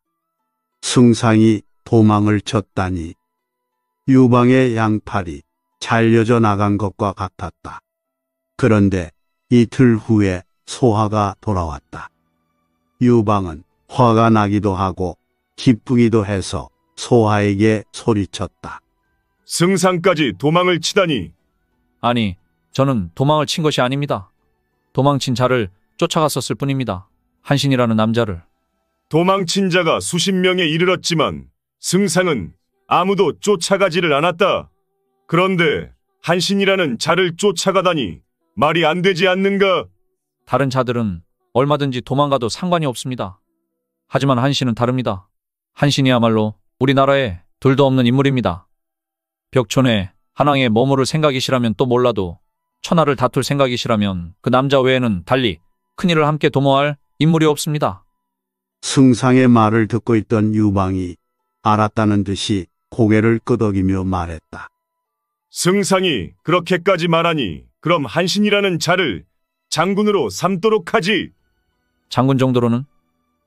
승상이 도망을 쳤다니 유방의 양팔이 잘려져 나간 것과 같았다. 그런데 이틀 후에 소화가 돌아왔다. 유방은 화가 나기도 하고 기쁘기도 해서 소화에게 소리쳤다. 승상까지 도망을 치다니 아니, 저는 도망을 친 것이 아닙니다. 도망친 자를 쫓아갔었을 뿐입니다. 한신이라는 남자를. 도망친 자가 수십 명에 이르렀지만 승상은 아무도 쫓아가지를 않았다. 그런데 한신이라는 자를 쫓아가다니 말이 안 되지 않는가? 다른 자들은 얼마든지 도망가도 상관이 없습니다. 하지만 한신은 다릅니다. 한신이야말로 우리나라에 둘도 없는 인물입니다. 벽촌에 한왕에 머무를 생각이시라면 또 몰라도 천하를 다툴 생각이시라면 그 남자 외에는 달리 큰일을 함께 도모할 인물이 없습니다. 승상의 말을 듣고 있던 유방이 알았다는 듯이 고개를 끄덕이며 말했다. 승상이 그렇게까지 말하니 그럼 한신이라는 자를 장군으로 삼도록 하지. 장군 정도로는?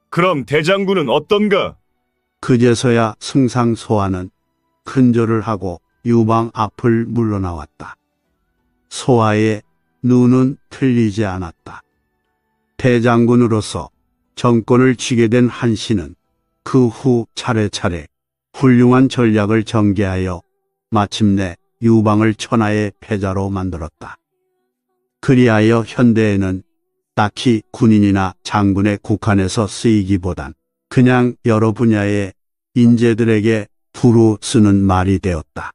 그럼 대장군은 어떤가? 그제서야 승상 소아는 큰절을 하고 유방 앞을 물러나왔다. 소아의 눈은 틀리지 않았다. 대장군으로서 정권을 쥐게 된 한신은 그후 차례차례 훌륭한 전략을 전개하여 마침내 유방을 천하의 패자로 만들었다. 그리하여 현대에는 딱히 군인이나 장군의 국한에서 쓰이기보단 그냥 여러 분야의 인재들에게 두루 쓰는 말이 되었다.